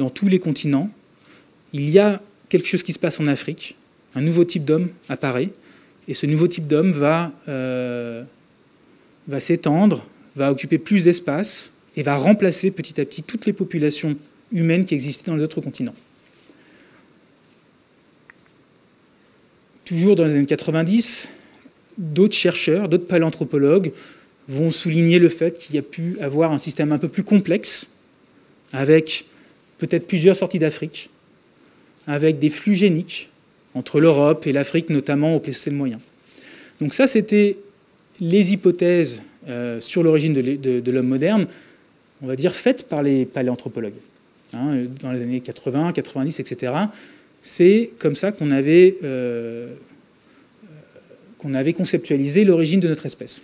dans tous les continents, il y a quelque chose qui se passe en Afrique, un nouveau type d'homme apparaît, et ce nouveau type d'homme va, euh, va s'étendre, va occuper plus d'espace et va remplacer petit à petit toutes les populations humaines qui existaient dans les autres continents. Toujours dans les années 90, d'autres chercheurs, d'autres paléanthropologues vont souligner le fait qu'il y a pu avoir un système un peu plus complexe, avec peut-être plusieurs sorties d'Afrique, avec des flux géniques, entre l'Europe et l'Afrique, notamment au Pléistocène moyen. Donc ça, c'était les hypothèses euh, sur l'origine de, l'homme moderne, on va dire faites par les paléanthropologues. Hein, dans les années 80, 90, etc. C'est comme ça qu'on avait, euh, qu'on avait conceptualisé l'origine de notre espèce.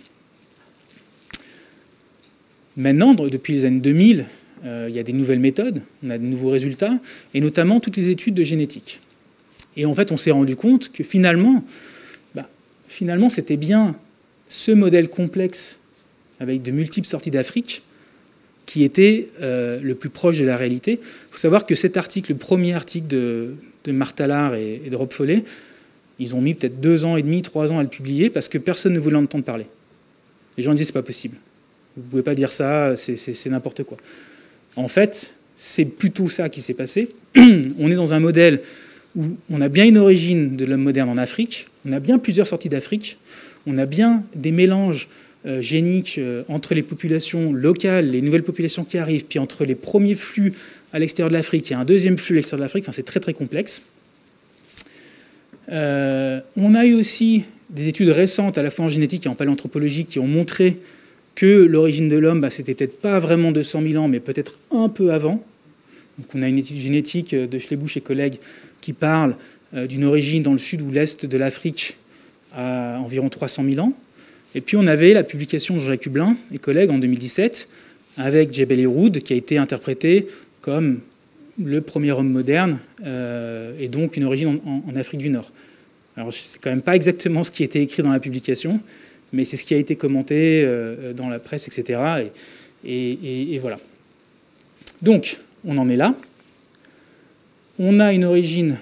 Maintenant, depuis les années 2000, euh, il y a des nouvelles méthodes, on a de nouveaux résultats, et notamment toutes les études de génétique. Et en fait, on s'est rendu compte que finalement, bah, finalement, c'était bien ce modèle complexe avec de multiples sorties d'Afrique qui était euh, le plus proche de la réalité. Il faut savoir que cet article, le premier article de, de Martalard et, de Rob Follet, ils ont mis peut-être deux ans et demi, trois ans à le publier parce que personne ne voulait en entendre parler. Les gens disaient c'est pas possible. Vous pouvez pas dire ça, c'est n'importe quoi. En fait, c'est plutôt ça qui s'est passé. On est dans un modèle où on a bien une origine de l'homme moderne en Afrique, on a bien plusieurs sorties d'Afrique, on a bien des mélanges euh, géniques euh, entre les populations locales, les nouvelles populations qui arrivent, puis entre les premiers flux à l'extérieur de l'Afrique et un deuxième flux à l'extérieur de l'Afrique, c'est très très complexe. Euh, on a eu aussi des études récentes, à la fois en génétique et en paléanthropologie, qui ont montré que l'origine de l'homme, bah, c'était peut-être pas vraiment 200 000 ans, mais peut-être un peu avant. Donc on a une étude génétique de Schlebusch et collègues qui parle euh, d'une origine dans le sud ou l'est de l'Afrique à environ 300 000 ans. Et puis on avait la publication de Jean-Jacques Hublin et collègues en 2017 avec Jebel Eroud qui a été interprété comme le premier homme moderne euh, et donc une origine en, Afrique du Nord. Alors c'est quand même pas exactement ce qui été écrit dans la publication, mais c'est ce qui a été commenté euh, dans la presse, etc. et voilà. Donc on en est là on a une origine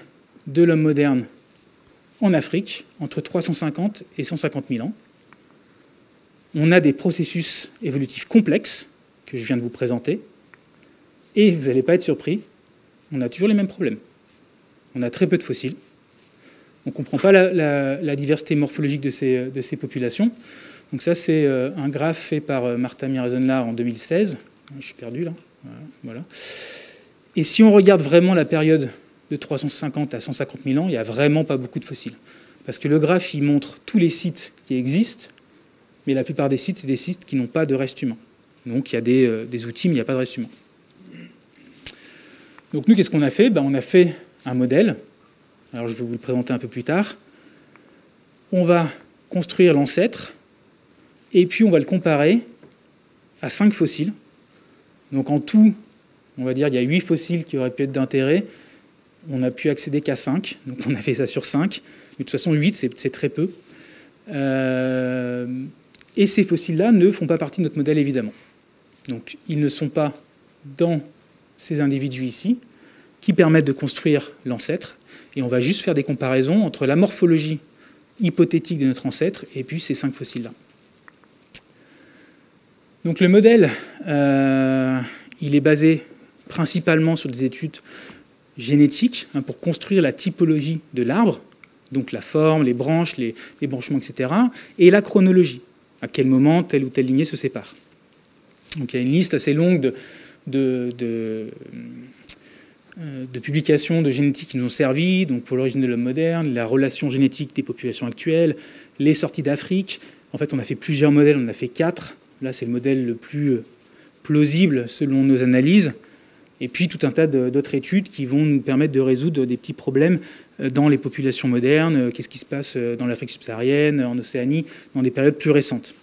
de l'homme moderne en Afrique, entre 350 et 150 000 ans. On a des processus évolutifs complexes que je viens de vous présenter. Et vous n'allez pas être surpris, on a toujours les mêmes problèmes. On a très peu de fossiles. On ne comprend pas la, diversité morphologique de ces, populations. Donc ça, c'est euh, un graphe fait par euh, Martha Mirazenlar en 2016. Je suis perdu là. Et si on regarde vraiment la période de 350 à 150 000 ans, il n'y a vraiment pas beaucoup de fossiles. Parce que le graphe, il montre tous les sites qui existent, mais la plupart des sites, c'est des sites qui n'ont pas de reste humain. Donc il y a des, euh, outils, mais il n'y a pas de reste humain. Donc nous, qu'est-ce qu'on a fait? Ben, On a fait un modèle. Alors je vais vous le présenter un peu plus tard. On va construire l'ancêtre, et puis on va le comparer à cinq fossiles. Donc en tout, on va dire, il y a 8 fossiles qui auraient pu être d'intérêt. On n'a pu accéder qu'à 5, donc on a fait ça sur 5. Mais de toute façon, 8, c'est très peu. Euh, et ces fossiles-là ne font pas partie de notre modèle, évidemment. Donc ils ne sont pas dans ces individus ici, qui permettent de construire l'ancêtre. Et on va juste faire des comparaisons entre la morphologie hypothétique de notre ancêtre et puis ces cinq fossiles-là. Donc le modèle, euh, il est basé principalement sur des études génétiques hein, pour construire la typologie de l'arbre, donc la forme, les branches, les, branchements, etc., et la chronologie, à quel moment telle ou telle lignée se sépare. Donc il y a une liste assez longue de, de, de, publications de génétique qui nous ont servi, donc pour l'origine de l'homme moderne, la relation génétique des populations actuelles, les sorties d'Afrique. En fait, on a fait plusieurs modèles, on en a fait quatre. Là, c'est le modèle le plus plausible selon nos analyses et puis tout un tas d'autres études qui vont nous permettre de résoudre des petits problèmes euh, dans les populations modernes, euh, qu'est-ce qui se passe euh, dans l'Afrique subsaharienne, en Océanie, dans des périodes plus récentes.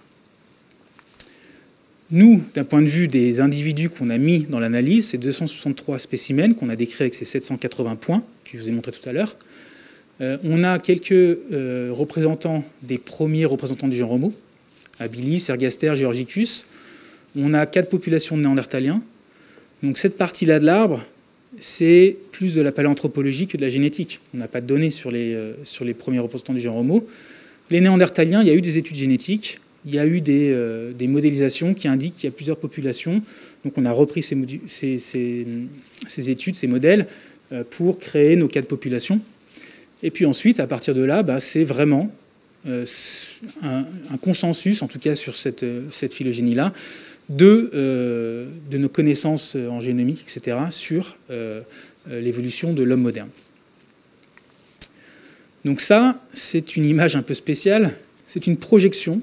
Nous, d'un point de vue des individus qu'on a mis dans l'analyse, c'est 263 spécimens qu'on a décrits avec ces 780 points que je vous ai montré tout à l'heure. on a quelques représentants des premiers représentants du genre Homo, Habilis, Ergaster, Georgicus. On a quatre populations de néandertaliens, donc cette partie-là de l'arbre, c'est plus de la paléanthropologie que de la génétique. On n'a pas de données sur les, euh, sur les premiers représentants du genre Homo. Les néandertaliens, il y a eu des études génétiques, il y a eu des, euh, des modélisations qui indiquent qu'il y a plusieurs populations. Donc on a repris ces, études, ces modèles, euh, pour créer nos quatre populations. Et puis ensuite, à partir de là, bah, c'est vraiment un, un, consensus, en tout cas sur cette, phylogénie-là, de, euh, de nos connaissances en génomique, etc., sur euh, euh, l'évolution de l'homme moderne. Donc ça, c'est une image un peu spéciale. C'est une projection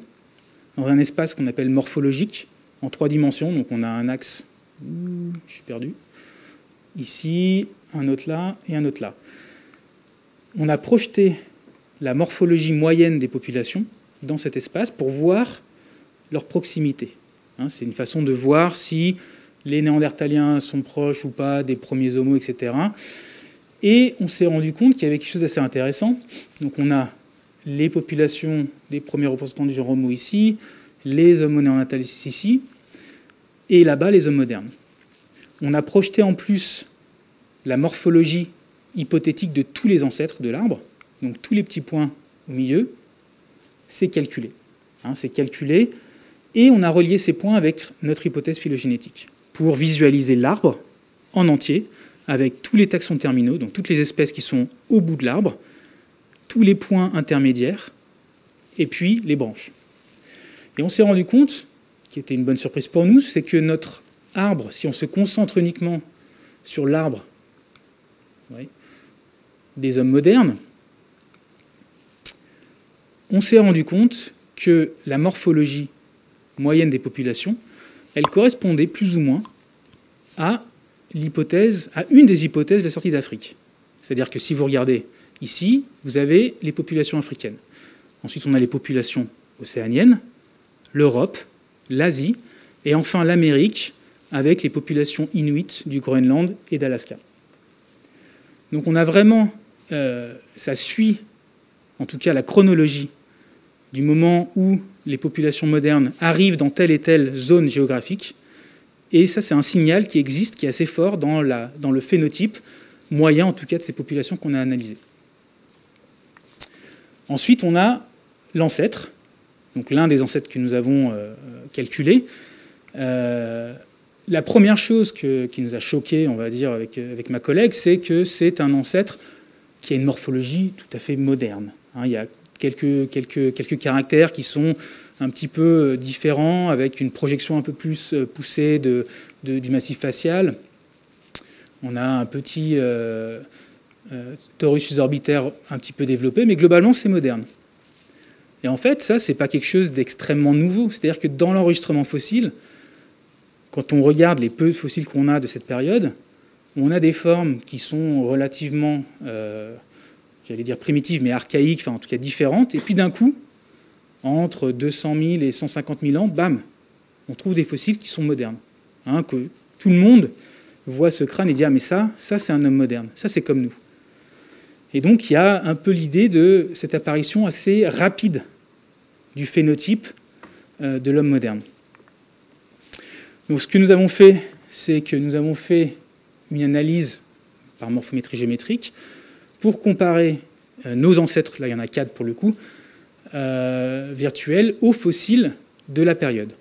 dans un espace qu'on appelle morphologique, en trois dimensions. Donc on a un axe, je suis perdu, ici, un autre là et un autre là. On a projeté la morphologie moyenne des populations dans cet espace pour voir leur proximité. Hein, c'est une façon de voir si les Néandertaliens sont proches ou pas des premiers Homo, etc. Et on s'est rendu compte qu'il y avait quelque chose d'assez intéressant. Donc on a les populations des premiers représentants du genre Homo ici, les Homo néandertalis ici, et là-bas les hommes modernes. On a projeté en plus la morphologie hypothétique de tous les ancêtres de l'arbre, donc tous les petits points au milieu, c'est calculé. Hein, c'est calculé et on a relié ces points avec notre hypothèse phylogénétique pour visualiser l'arbre en entier avec tous les taxons terminaux, donc toutes les espèces qui sont au bout de l'arbre, tous les points intermédiaires, et puis les branches. Et on s'est rendu compte, qui était une bonne surprise pour nous, c'est que notre arbre, si on se concentre uniquement sur l'arbre des hommes modernes, on s'est rendu compte que la morphologie moyenne des populations, elle correspondait plus ou moins à l'hypothèse, à une des hypothèses de la sortie d'Afrique. C'est-à-dire que si vous regardez ici, vous avez les populations africaines. Ensuite, on a les populations océaniennes, l'Europe, l'Asie, et enfin l'Amérique, avec les populations inuites du Groenland et d'Alaska. Donc on a vraiment, euh, ça suit en tout cas la chronologie du moment où les populations modernes arrivent dans telle et telle zone géographique. Et ça, c'est un signal qui existe, qui est assez fort dans, dans le phénotype moyen, en tout cas, de ces populations qu'on a analysées. Ensuite, on a l'ancêtre, donc l'un des ancêtres que nous avons euh, calculés. Euh, la première chose qui nous a choqué, on va dire, avec, avec ma collègue, c'est que c'est un ancêtre qui a une morphologie tout à fait moderne. Hein, il y a quelques, quelques, quelques caractères qui sont un petit peu euh, différents, avec une projection un peu plus euh, poussée du massif facial. On a un petit euh, euh torus orbitaire un petit peu développé, mais globalement c'est moderne. Et en fait, ça, c'est pas quelque chose d'extrêmement nouveau. C'est-à-dire que dans l'enregistrement fossile, quand on regarde les peu de fossiles qu'on a de cette période, on a des formes qui sont relativement j'allais dire primitives, mais archaïques, enfin en tout cas différentes. Et puis d'un coup, entre 200 000 et 150 000 ans, bam, on trouve des fossiles qui sont modernes. Hein, que tout le monde voit ce crâne et dit Ah, mais ça, ça c'est un homme moderne, ça c'est comme nous. Et donc il y a un peu l'idée de cette apparition assez rapide du phénotype euh, de l'homme moderne. Donc ce que nous avons fait, c'est que nous avons fait une analyse par morphométrie géométrique pour comparer euh, nos ancêtres, là il y en a quatre pour le coup, euh, virtuels aux fossiles de la période.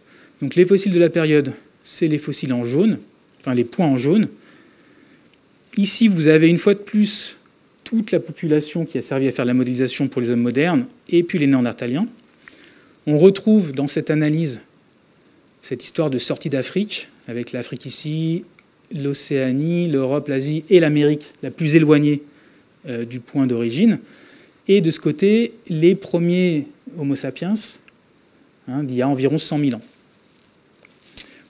Donc les fossiles de la période, c'est les fossiles en jaune, enfin les points en jaune. Ici, vous avez une fois de plus toute la population qui a servi à faire la modélisation pour les hommes modernes et puis les néandertaliens. On retrouve dans cette analyse cette histoire de sortie d'Afrique, avec l'Afrique ici, l'Océanie, l'Europe, l'Asie et l'Amérique la plus éloignée euh, du point d'origine. Et de ce côté, les premiers Homo sapiens hein, d'il y a environ 100 000 ans.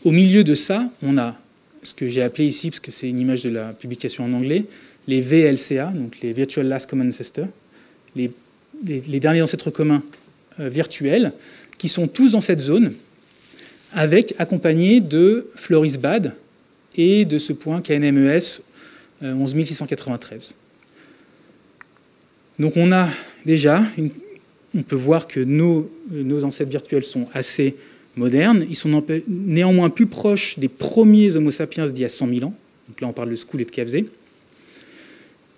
Au milieu de ça, on a ce que j'ai appelé ici, parce que c'est une image de la publication en anglais, les VLCA, donc les Virtual Last Common Ancestor, les, derniers ancêtres communs euh, virtuels, qui sont tous dans cette zone, avec accompagnés de Florisbad et de ce point KNMES 11693. Donc on a déjà, on peut voir que nos, nos ancêtres virtuels sont assez modernes. Ils sont néanmoins plus proches des premiers Homo sapiens d'il y a 100 000 ans. Donc là, on parle de School et de Kavzé.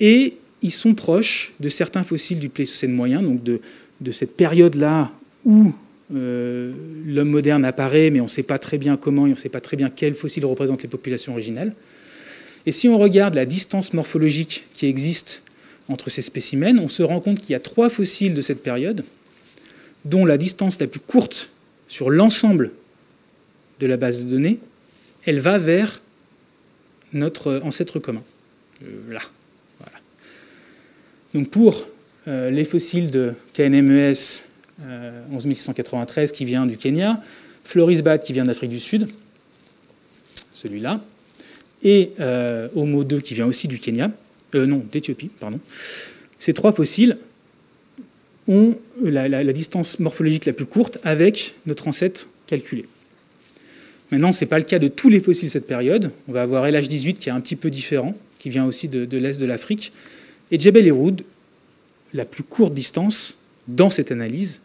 Et ils sont proches de certains fossiles du Pléistocène moyen, donc de, cette période-là où euh, l'homme moderne apparaît, mais on ne sait pas très bien comment et on ne sait pas très bien quels fossiles représentent les populations originelles. Et si on regarde la distance morphologique qui existe entre ces spécimens, on se rend compte qu'il y a trois fossiles de cette période, dont la distance la plus courte sur l'ensemble de la base de données, elle va vers notre ancêtre commun. Euh, là. Donc pour euh, les fossiles de KNMES 11693 euh, qui vient du Kenya, Florisbat qui vient d'Afrique du Sud, celui-là, et euh, Homo 2 qui vient aussi du Kenya, non, d'Éthiopie, pardon. Ces trois fossiles ont la, la, distance morphologique la plus courte avec notre ancêtre calculé. Maintenant, ce n'est pas le cas de tous les fossiles de cette période. On va avoir LH18 qui est un petit peu différent, qui vient aussi de, de l'est de l'Afrique, et Djebel Eroud, la plus courte distance dans cette analyse,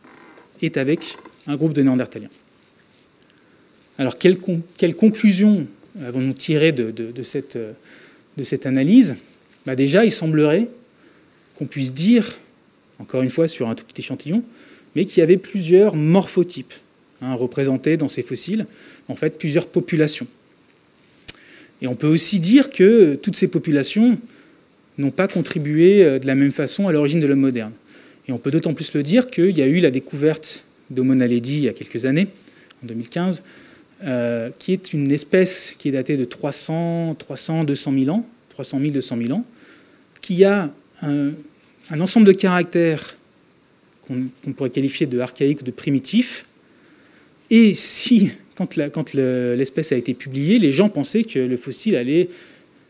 est avec un groupe de néandertaliens. Alors, quelle, conclusion avons-nous tiré de, cette, de, cette, analyse? Bah Déjà, il semblerait qu'on puisse dire, encore une fois sur un tout petit échantillon, mais qu'il y avait plusieurs morphotypes hein, représentés dans ces fossiles, en fait plusieurs populations. Et on peut aussi dire que toutes ces populations n'ont pas contribué euh, de la même façon à l'origine de l'homme moderne. Et on peut d'autant plus le dire qu'il y a eu la découverte d'Homo naledi il y a quelques années, en 2015, euh, qui est une espèce qui est datée de 300, 300 200 000 ans, 300 000, 200 000 ans, qui a un, ensemble de caractères qu'on pourrait qualifier de archaïque ou de primitif. Et si, quand l'espèce a été publiée, les gens pensaient que le fossile allait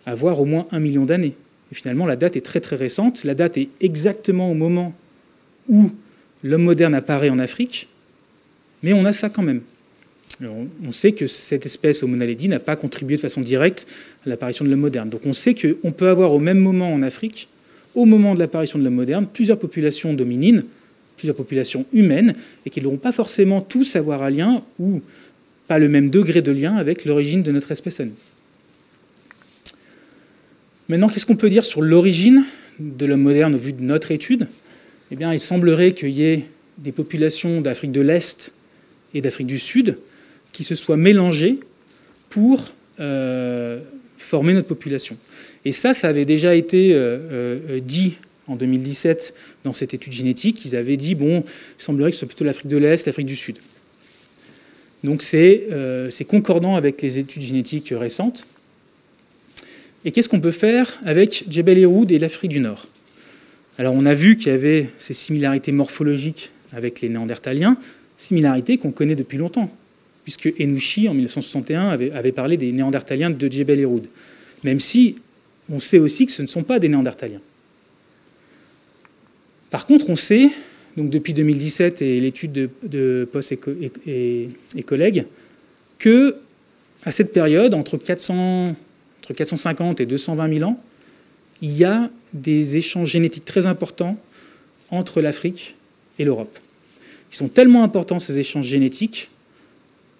avoir au moins un million d'années. Finalement, la date est très très récente. La date est exactement au moment où l'homme moderne apparaît en Afrique, mais on a ça quand même. on sait que cette espèce Homo naledi n'a pas contribué de façon directe à l'apparition de l'homme moderne. Donc on sait qu'on peut avoir au même moment en Afrique, au moment de l'apparition de l'homme moderne, plusieurs populations dominines, plusieurs populations humaines, et qu'ils n'auront pas forcément tous avoir un lien ou pas le même degré de lien avec l'origine de notre espèce à. Maintenant, qu'est-ce qu'on peut dire sur l'origine de l'homme moderne au vu de notre étude? Eh bien, il semblerait qu'il y ait des populations d'Afrique de l'Est et d'Afrique du Sud qui se soient mélangées pour euh, former notre population. Et ça, ça avait déjà été euh, euh, dit en 2017 dans cette étude génétique. Ils avaient dit, bon, il semblerait que ce soit plutôt l'Afrique de l'Est, l'Afrique du Sud. Donc c'est concordant avec les études génétiques récentes. Et qu'est-ce qu'on peut faire avec Djebel Eroud et l'Afrique du Nord? Alors on a vu qu'il y avait ces similarités morphologiques avec les Néandertaliens, similarités qu'on connaît depuis longtemps, puisque Enouchi, en 1961, avait, parlé des Néandertaliens de Djebel Eroud, même si on sait aussi que ce ne sont pas des Néandertaliens. Par contre, on sait, donc depuis 2017 et l'étude de, Post et, et, collègues, que à cette période, entre 400 entre 450 et 220 000 ans, il y a des échanges génétiques très importants entre l'Afrique et l'Europe. Ils sont tellement importants, ces échanges génétiques,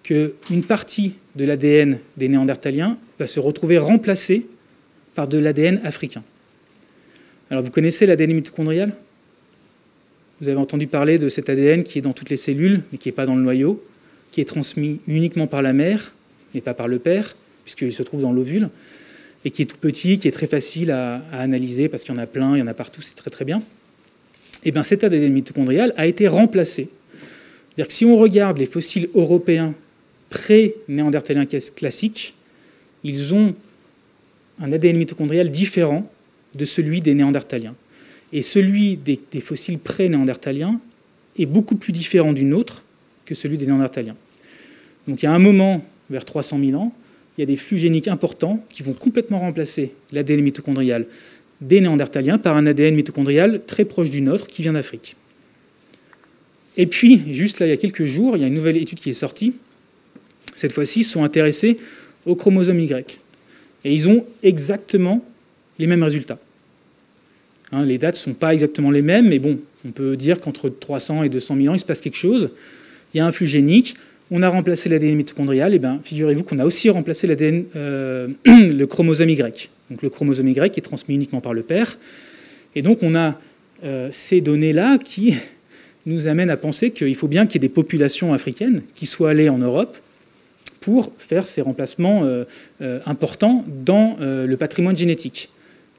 qu'une partie de l'ADN des Néandertaliens va se retrouver remplacée par de l'ADN africain. Alors vous connaissez l'ADN mitochondrial? Vous avez entendu parler de cet ADN qui est dans toutes les cellules, mais qui n'est pas dans le noyau, qui est transmis uniquement par la mère, mais pas par le père, puisqu'il se trouve dans l'ovule, et qui est tout petit, qui est très facile à, analyser, parce qu'il y en a plein, il y en a partout, c'est très très bien. Et eh bien cet ADN mitochondrial a été remplacé. C'est-à-dire que si on regarde les fossiles européens pré-néandertaliens classiques, ils ont un ADN mitochondrial différent de celui des néandertaliens. Et celui des, fossiles pré-néandertaliens est beaucoup plus différent du nôtre que celui des néandertaliens. Donc il y a un moment, vers 300 000 ans, il y a des flux géniques importants qui vont complètement remplacer l'ADN mitochondrial des néandertaliens par un ADN mitochondrial très proche du nôtre qui vient d'Afrique. Et puis, juste là, il y a quelques jours, il y a une nouvelle étude qui est sortie. Cette fois-ci, ils sont intéressés au chromosome Y. Et ils ont exactement les mêmes résultats. Hein, les dates ne sont pas exactement les mêmes, mais bon, on peut dire qu'entre 300 et 200 000 ans, il se passe quelque chose. Il y a un flux génique, on a remplacé l'ADN mitochondrial, et bien figurez-vous qu'on a aussi remplacé euh, le chromosome Y. Donc le chromosome Y est transmis uniquement par le père. Et donc on a euh, ces données-là qui nous amènent à penser qu'il faut bien qu'il y ait des populations africaines qui soient allées en Europe pour faire ces remplacements euh, importants dans le patrimoine génétique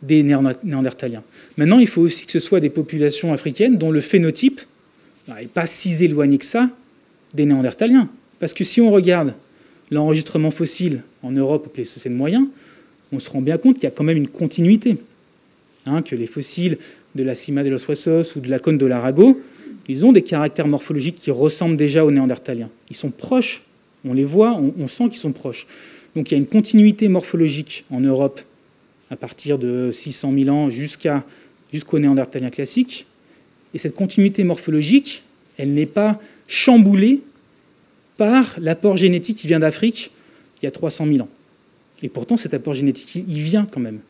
des Néandertaliens. Maintenant, il faut aussi que ce soit des populations africaines dont le phénotype n'est pas si éloigné que ça des Néandertaliens. Parce que si on regarde l'enregistrement fossile en Europe au Pléistocène moyen, on se rend bien compte qu'il y a quand même une continuité. Hein, que les fossiles de la Cima de los Huesos ou de la cône de l'Arago, ils ont des caractères morphologiques qui ressemblent déjà aux Néandertaliens. Ils sont proches, on les voit, on, on sent qu'ils sont proches. Donc il y a une continuité morphologique en Europe à partir de 600 000 ans jusqu'à, jusqu'au néandertalien classique. Et cette continuité morphologique, elle n'est pas chamboulée par l'apport génétique qui vient d'Afrique il y a 300 000 ans. Et pourtant, cet apport génétique, il vient quand même.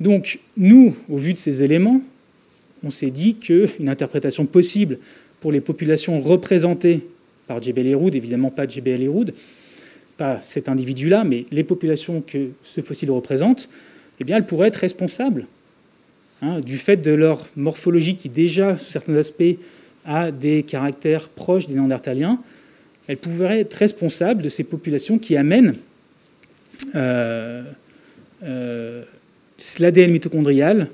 Donc, nous, au vu de ces éléments, on s'est dit qu'une interprétation possible pour les populations représentées par Jebel Eroud, évidemment pas Jebel Eroud, pas cet individu-là, mais les populations que ce fossile représente, eh bien, elles pourraient être responsables hein, du fait de leur morphologie qui, déjà, sous certains aspects, a des caractères proches des Néandertaliens. Elles pourraient être responsables de ces populations qui amènent euh, euh, l'ADN mitochondrial,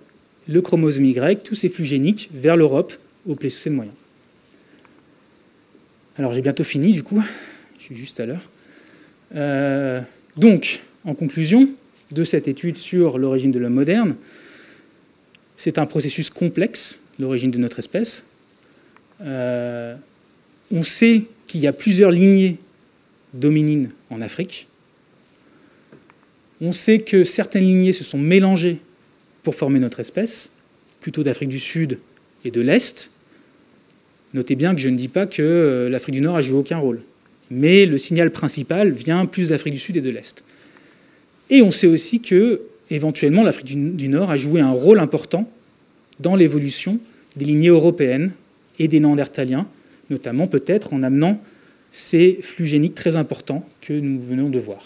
le chromosome Y, tous ces flux géniques vers l'Europe au Pléistocène moyen. Alors j'ai bientôt fini du coup, je suis juste à l'heure. Euh, donc, en conclusion, de cette étude sur l'origine de l'homme moderne. C'est un processus complexe, l'origine de notre espèce. Euh, on sait qu'il y a plusieurs lignées dominines en Afrique. On sait que certaines lignées se sont mélangées pour former notre espèce, plutôt d'Afrique du Sud et de l'Est. Notez bien que je ne dis pas que euh, l'Afrique du Nord a joué aucun rôle, mais le signal principal vient plus d'Afrique du Sud et de l'Est. Et on sait aussi que, éventuellement, l'Afrique du Nord a joué un rôle important dans l'évolution des lignées européennes et des Néandertaliens, notamment peut-être en amenant ces flux géniques très importants que nous venons de voir.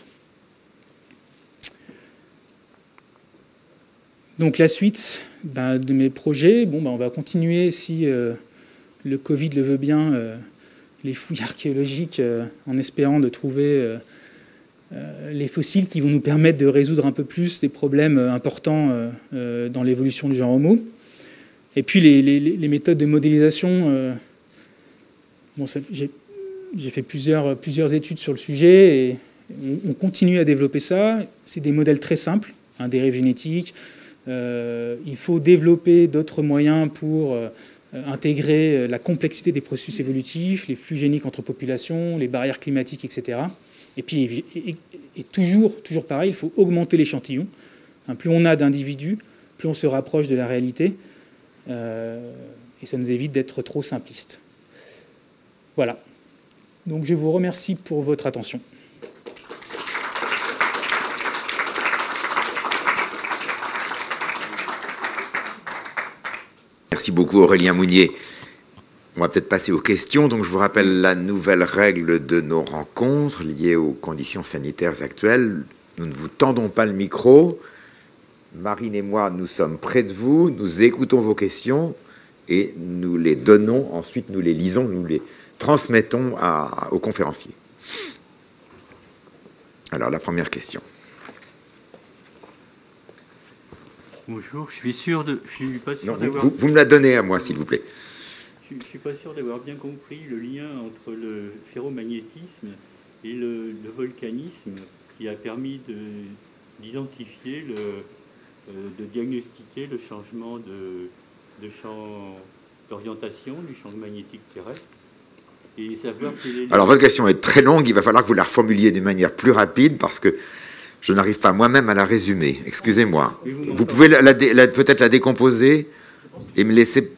Donc la suite ben, de mes projets, bon, ben, on va continuer, si euh, le Covid le veut bien, euh, les fouilles archéologiques euh, en espérant de trouver les fossiles qui vont nous permettre de résoudre un peu plus des problèmes importants dans l'évolution du genre Homo. Et puis les, méthodes de modélisation. Bon, j'ai fait plusieurs, études sur le sujet et on, continue à développer ça. C'est des modèles très simples, un dérive génétique. il faut développer d'autres moyens pour intégrer la complexité des processus évolutifs, les flux géniques entre populations, les barrières climatiques, etc. Et puis, et, toujours, toujours pareil, il faut augmenter l'échantillon. Hein, plus on a d'individus, plus on se rapproche de la réalité. Euh, et ça nous évite d'être trop simplistes. Voilà. Donc je vous remercie pour votre attention. Merci beaucoup Aurélien Mounier. On va peut-être passer aux questions. Donc, je vous rappelle la nouvelle règle de nos rencontres liée aux conditions sanitaires actuelles. Nous ne vous tendons pas le micro. Marine et moi, nous sommes près de vous. Nous écoutons vos questions et nous les donnons. Ensuite, nous les lisons, nous les transmettons aux conférenciers. Alors, la première question. Bonjour, je suis sûr de. Je suis pas sûr vous, vous, me la donnez à moi, s'il vous plaît. Je ne suis pas sûr d'avoir bien compris le lien entre le ferromagnétisme et le, volcanisme qui a permis d'identifier, euh, de diagnostiquer le changement de, de champ d'orientation du champ magnétique terrestre. Et savoir Alors votre question est très longue, il va falloir que vous la reformuliez d'une manière plus rapide parce que je n'arrive pas moi-même à la résumer. Excusez-moi. Vous, pouvez peut-être la décomposer et me laisser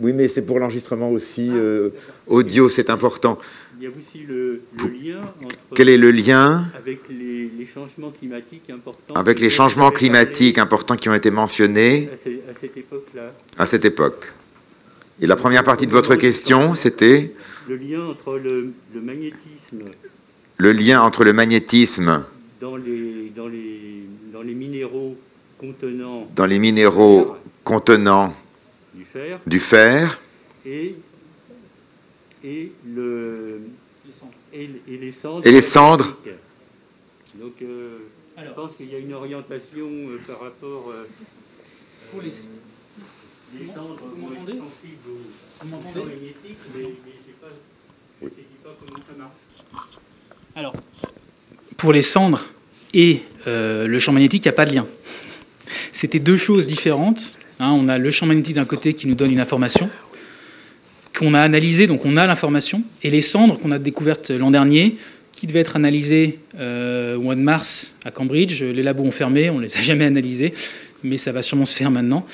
oui, mais c'est pour l'enregistrement aussi. Euh, audio, c'est important. Il y a aussi le, lien entre. Quel est le lien Avec les, changements climatiques importants. Avec les changements climatiques importants qui ont été mentionnés. À, cette époque-là. À cette époque. Et la première partie de votre question, c'était Le lien entre le, magnétisme. Le lien entre le magnétisme. Dans les, dans les, dans les minéraux contenant. Dans les minéraux contenant du fer, et, et, le, et, les cendres. Et les cendres. Donc, euh, je pense qu'il y a une orientation euh, par rapport. Euh, pour les, les cendres vont être sensibles mais, je ne sais pas, pas comment ça marche. Alors, pour les cendres et le champ magnétique, il n'y a pas de lien. C'était deux choses différentes. Hein, on a le champ magnétique d'un côté qui nous donne une information qu'on a analysée, donc on a l'information, et les cendres qu'on a découvertes l'an dernier, qui devaient être analysées euh, au mois de mars à Cambridge. Les labos ont fermé, on ne les a jamais analysées, mais ça va sûrement se faire maintenant.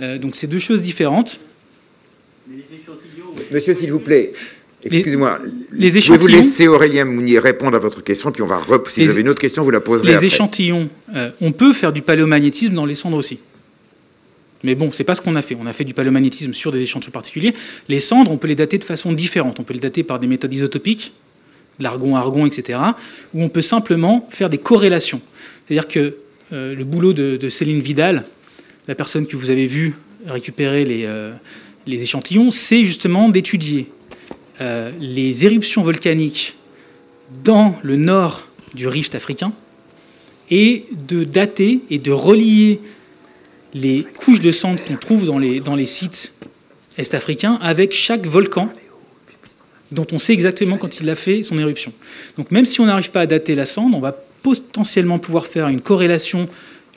Euh, donc c'est deux choses différentes. Monsieur, s'il vous plaît, Excusez-moi, les échantillons... je vais vous laisser Aurélien Mounier répondre à votre question, puis on va si vous avez une autre question, vous la poserez Les échantillons, euh, on peut faire du paléomagnétisme dans les cendres aussi. Mais bon, c'est pas ce qu'on a fait. On a fait du paléomagnétisme sur des échantillons particuliers. Les cendres, on peut les dater de façon différente. On peut les dater par des méthodes isotopiques, l'argon-argon, etc., ou on peut simplement faire des corrélations. C'est-à-dire que euh, le boulot de, Céline Vidal, la personne que vous avez vue récupérer les, euh, échantillons, c'est justement d'étudier euh, les éruptions volcaniques dans le nord du rift africain et de dater et de relier les couches de cendres qu'on trouve dans les sites est-africains avec chaque volcan dont on sait exactement quand il a fait son éruption. Donc même si on n'arrive pas à dater la cendre, on va potentiellement pouvoir faire une corrélation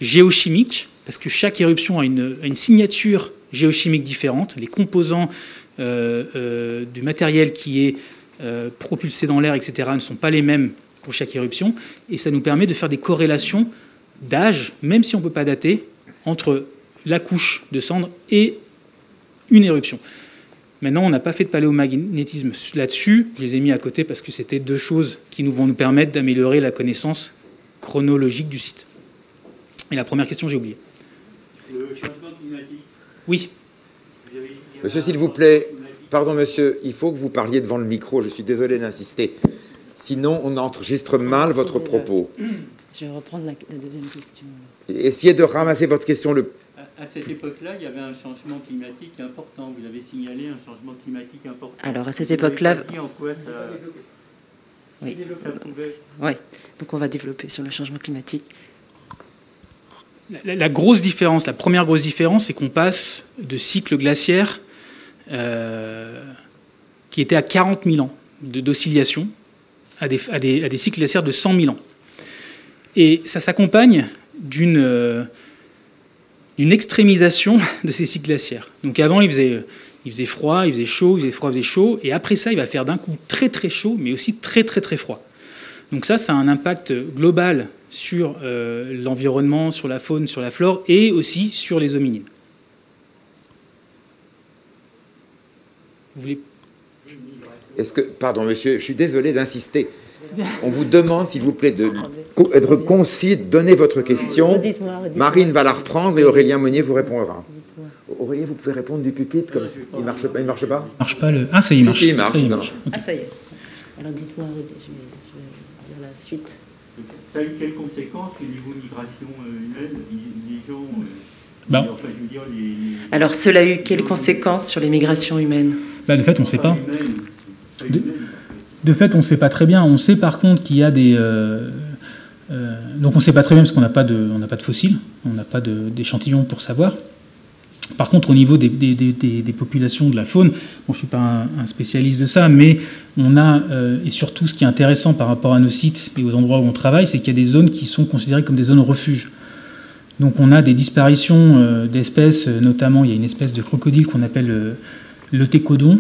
géochimique, parce que chaque éruption a une, signature géochimique différente. Les composants euh, euh, du matériel qui est euh, propulsé dans l'air, etc., ne sont pas les mêmes pour chaque éruption, et ça nous permet de faire des corrélations d'âge, même si on ne peut pas dater, entre la couche de cendre et une éruption. Maintenant, on n'a pas fait de paléomagnétisme là-dessus. Je les ai mis à côté parce que c'était deux choses qui nous vont nous permettre d'améliorer la connaissance chronologique du site. Et la première question, j'ai oublié. Le changement climatique. Oui. Monsieur, s'il vous plaît, pardon, monsieur, il faut que vous parliez devant le micro. Je suis désolé d'insister. Sinon, on enregistre mal votre propos. Je vais reprendre la, deuxième question. Essayez de ramasser votre question le à cette époque-là, il y avait un changement climatique important. Vous avez signalé un changement climatique important. Alors, à cette époque-là. En quoi ça, oui. oui. Donc, on va développer sur le changement climatique. La, grosse différence, la première grosse différence, c'est qu'on passe de cycles glaciaires euh, qui étaient à 40 000 ans d'oscillation à des, à, des, à des cycles glaciaires de 100 000 ans. Et ça s'accompagne d'une euh, extrémisation de ces cycles glaciaires. Donc avant, il faisait, il faisait froid, il faisait chaud, il faisait froid, il faisait chaud, et après ça, il va faire d'un coup très très chaud, mais aussi très très très froid. Donc ça, ça a un impact global sur euh, l'environnement, sur la faune, sur la flore, et aussi sur les hominines. Vous voulez... Est-ce que, pardon monsieur, je suis désolé d'insister. On vous demande, s'il vous plaît, d'être concis, de donner votre question. Marine va la reprendre et Aurélien Monnier vous répondra. Aurélien, vous pouvez répondre du pupitre comme il marche pas, il marche pas? Marche pas le. Ah ça y marche. Si, il marche. Ah ça y est. Alors dites-moi, je vais, dire la suite. Ça a eu quelles conséquences au niveau migration humaine Les gens. Ben. Alors cela a eu quelles conséquences sur les migrations humaines? Bah, De fait, on ne sait pas. De, fait, on ne sait pas très bien. On sait par contre qu'il y a des. Euh, donc on ne sait pas très bien parce qu'on n'a pas, de, de fossiles, on n'a pas d'échantillons pour savoir. Par contre, au niveau des, populations de la faune, je ne suis pas un, spécialiste de ça, mais on a, euh, et surtout ce qui est intéressant par rapport à nos sites et aux endroits où on travaille, c'est qu'il y a des zones qui sont considérées comme des zones refuge. Donc on a des disparitions euh, d'espèces, notamment il y a une espèce de crocodile qu'on appelle euh, le técodon,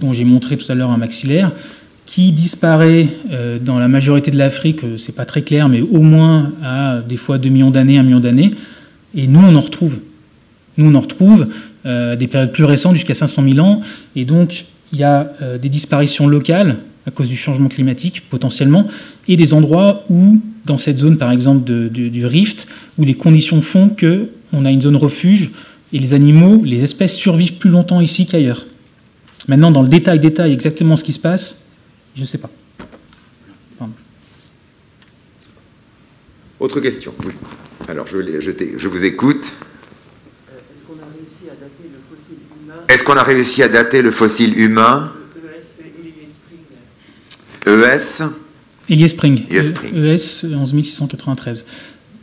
dont j'ai montré tout à l'heure un maxillaire, qui disparaît dans la majorité de l'Afrique, c'est pas très clair, mais au moins à des fois 2 millions d'années, 1 million d'années, et nous on en retrouve. Nous, on en retrouve euh, des périodes plus récentes jusqu'à 500 000 ans. Et donc, il y a euh, des disparitions locales à cause du changement climatique, potentiellement, et des endroits où, dans cette zone, par exemple, du rift, où les conditions font qu'on a une zone refuge et les animaux, les espèces survivent plus longtemps ici qu'ailleurs. Maintenant, dans le détail, détail, exactement ce qui se passe, je ne sais pas. Autre question Oui. Alors, je, je, je vous écoute. Est-ce qu'on a réussi à dater le fossile humain ES Elias Spring. ES 11693.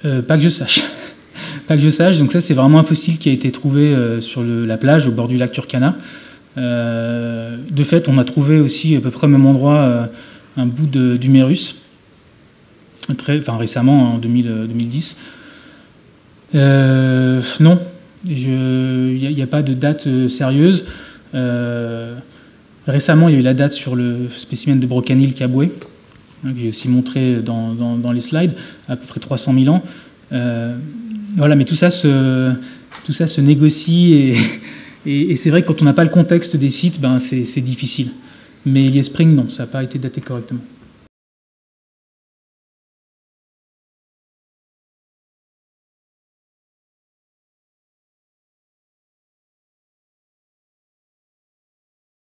Euh, pas que je sache. pas que je sache. Donc ça, c'est vraiment un fossile qui a été trouvé euh, sur la plage au bord du lac Turkana. Euh, de fait, on a trouvé aussi à peu près au même endroit un bout d'humérus, très, enfin récemment en 2010. non, il n'y a, pas de date euh, sérieuse. Euh, récemment, il y a eu la date sur le spécimen de Brocanil Caboué, hein, que j'ai aussi montré dans, les slides, à peu près 300 000 ans. Euh, voilà, mais tout ça se, tout ça se négocie et, c'est vrai que quand on n'a pas le contexte des sites, ben c'est difficile. Mais Spring, non, ça n'a pas été daté correctement.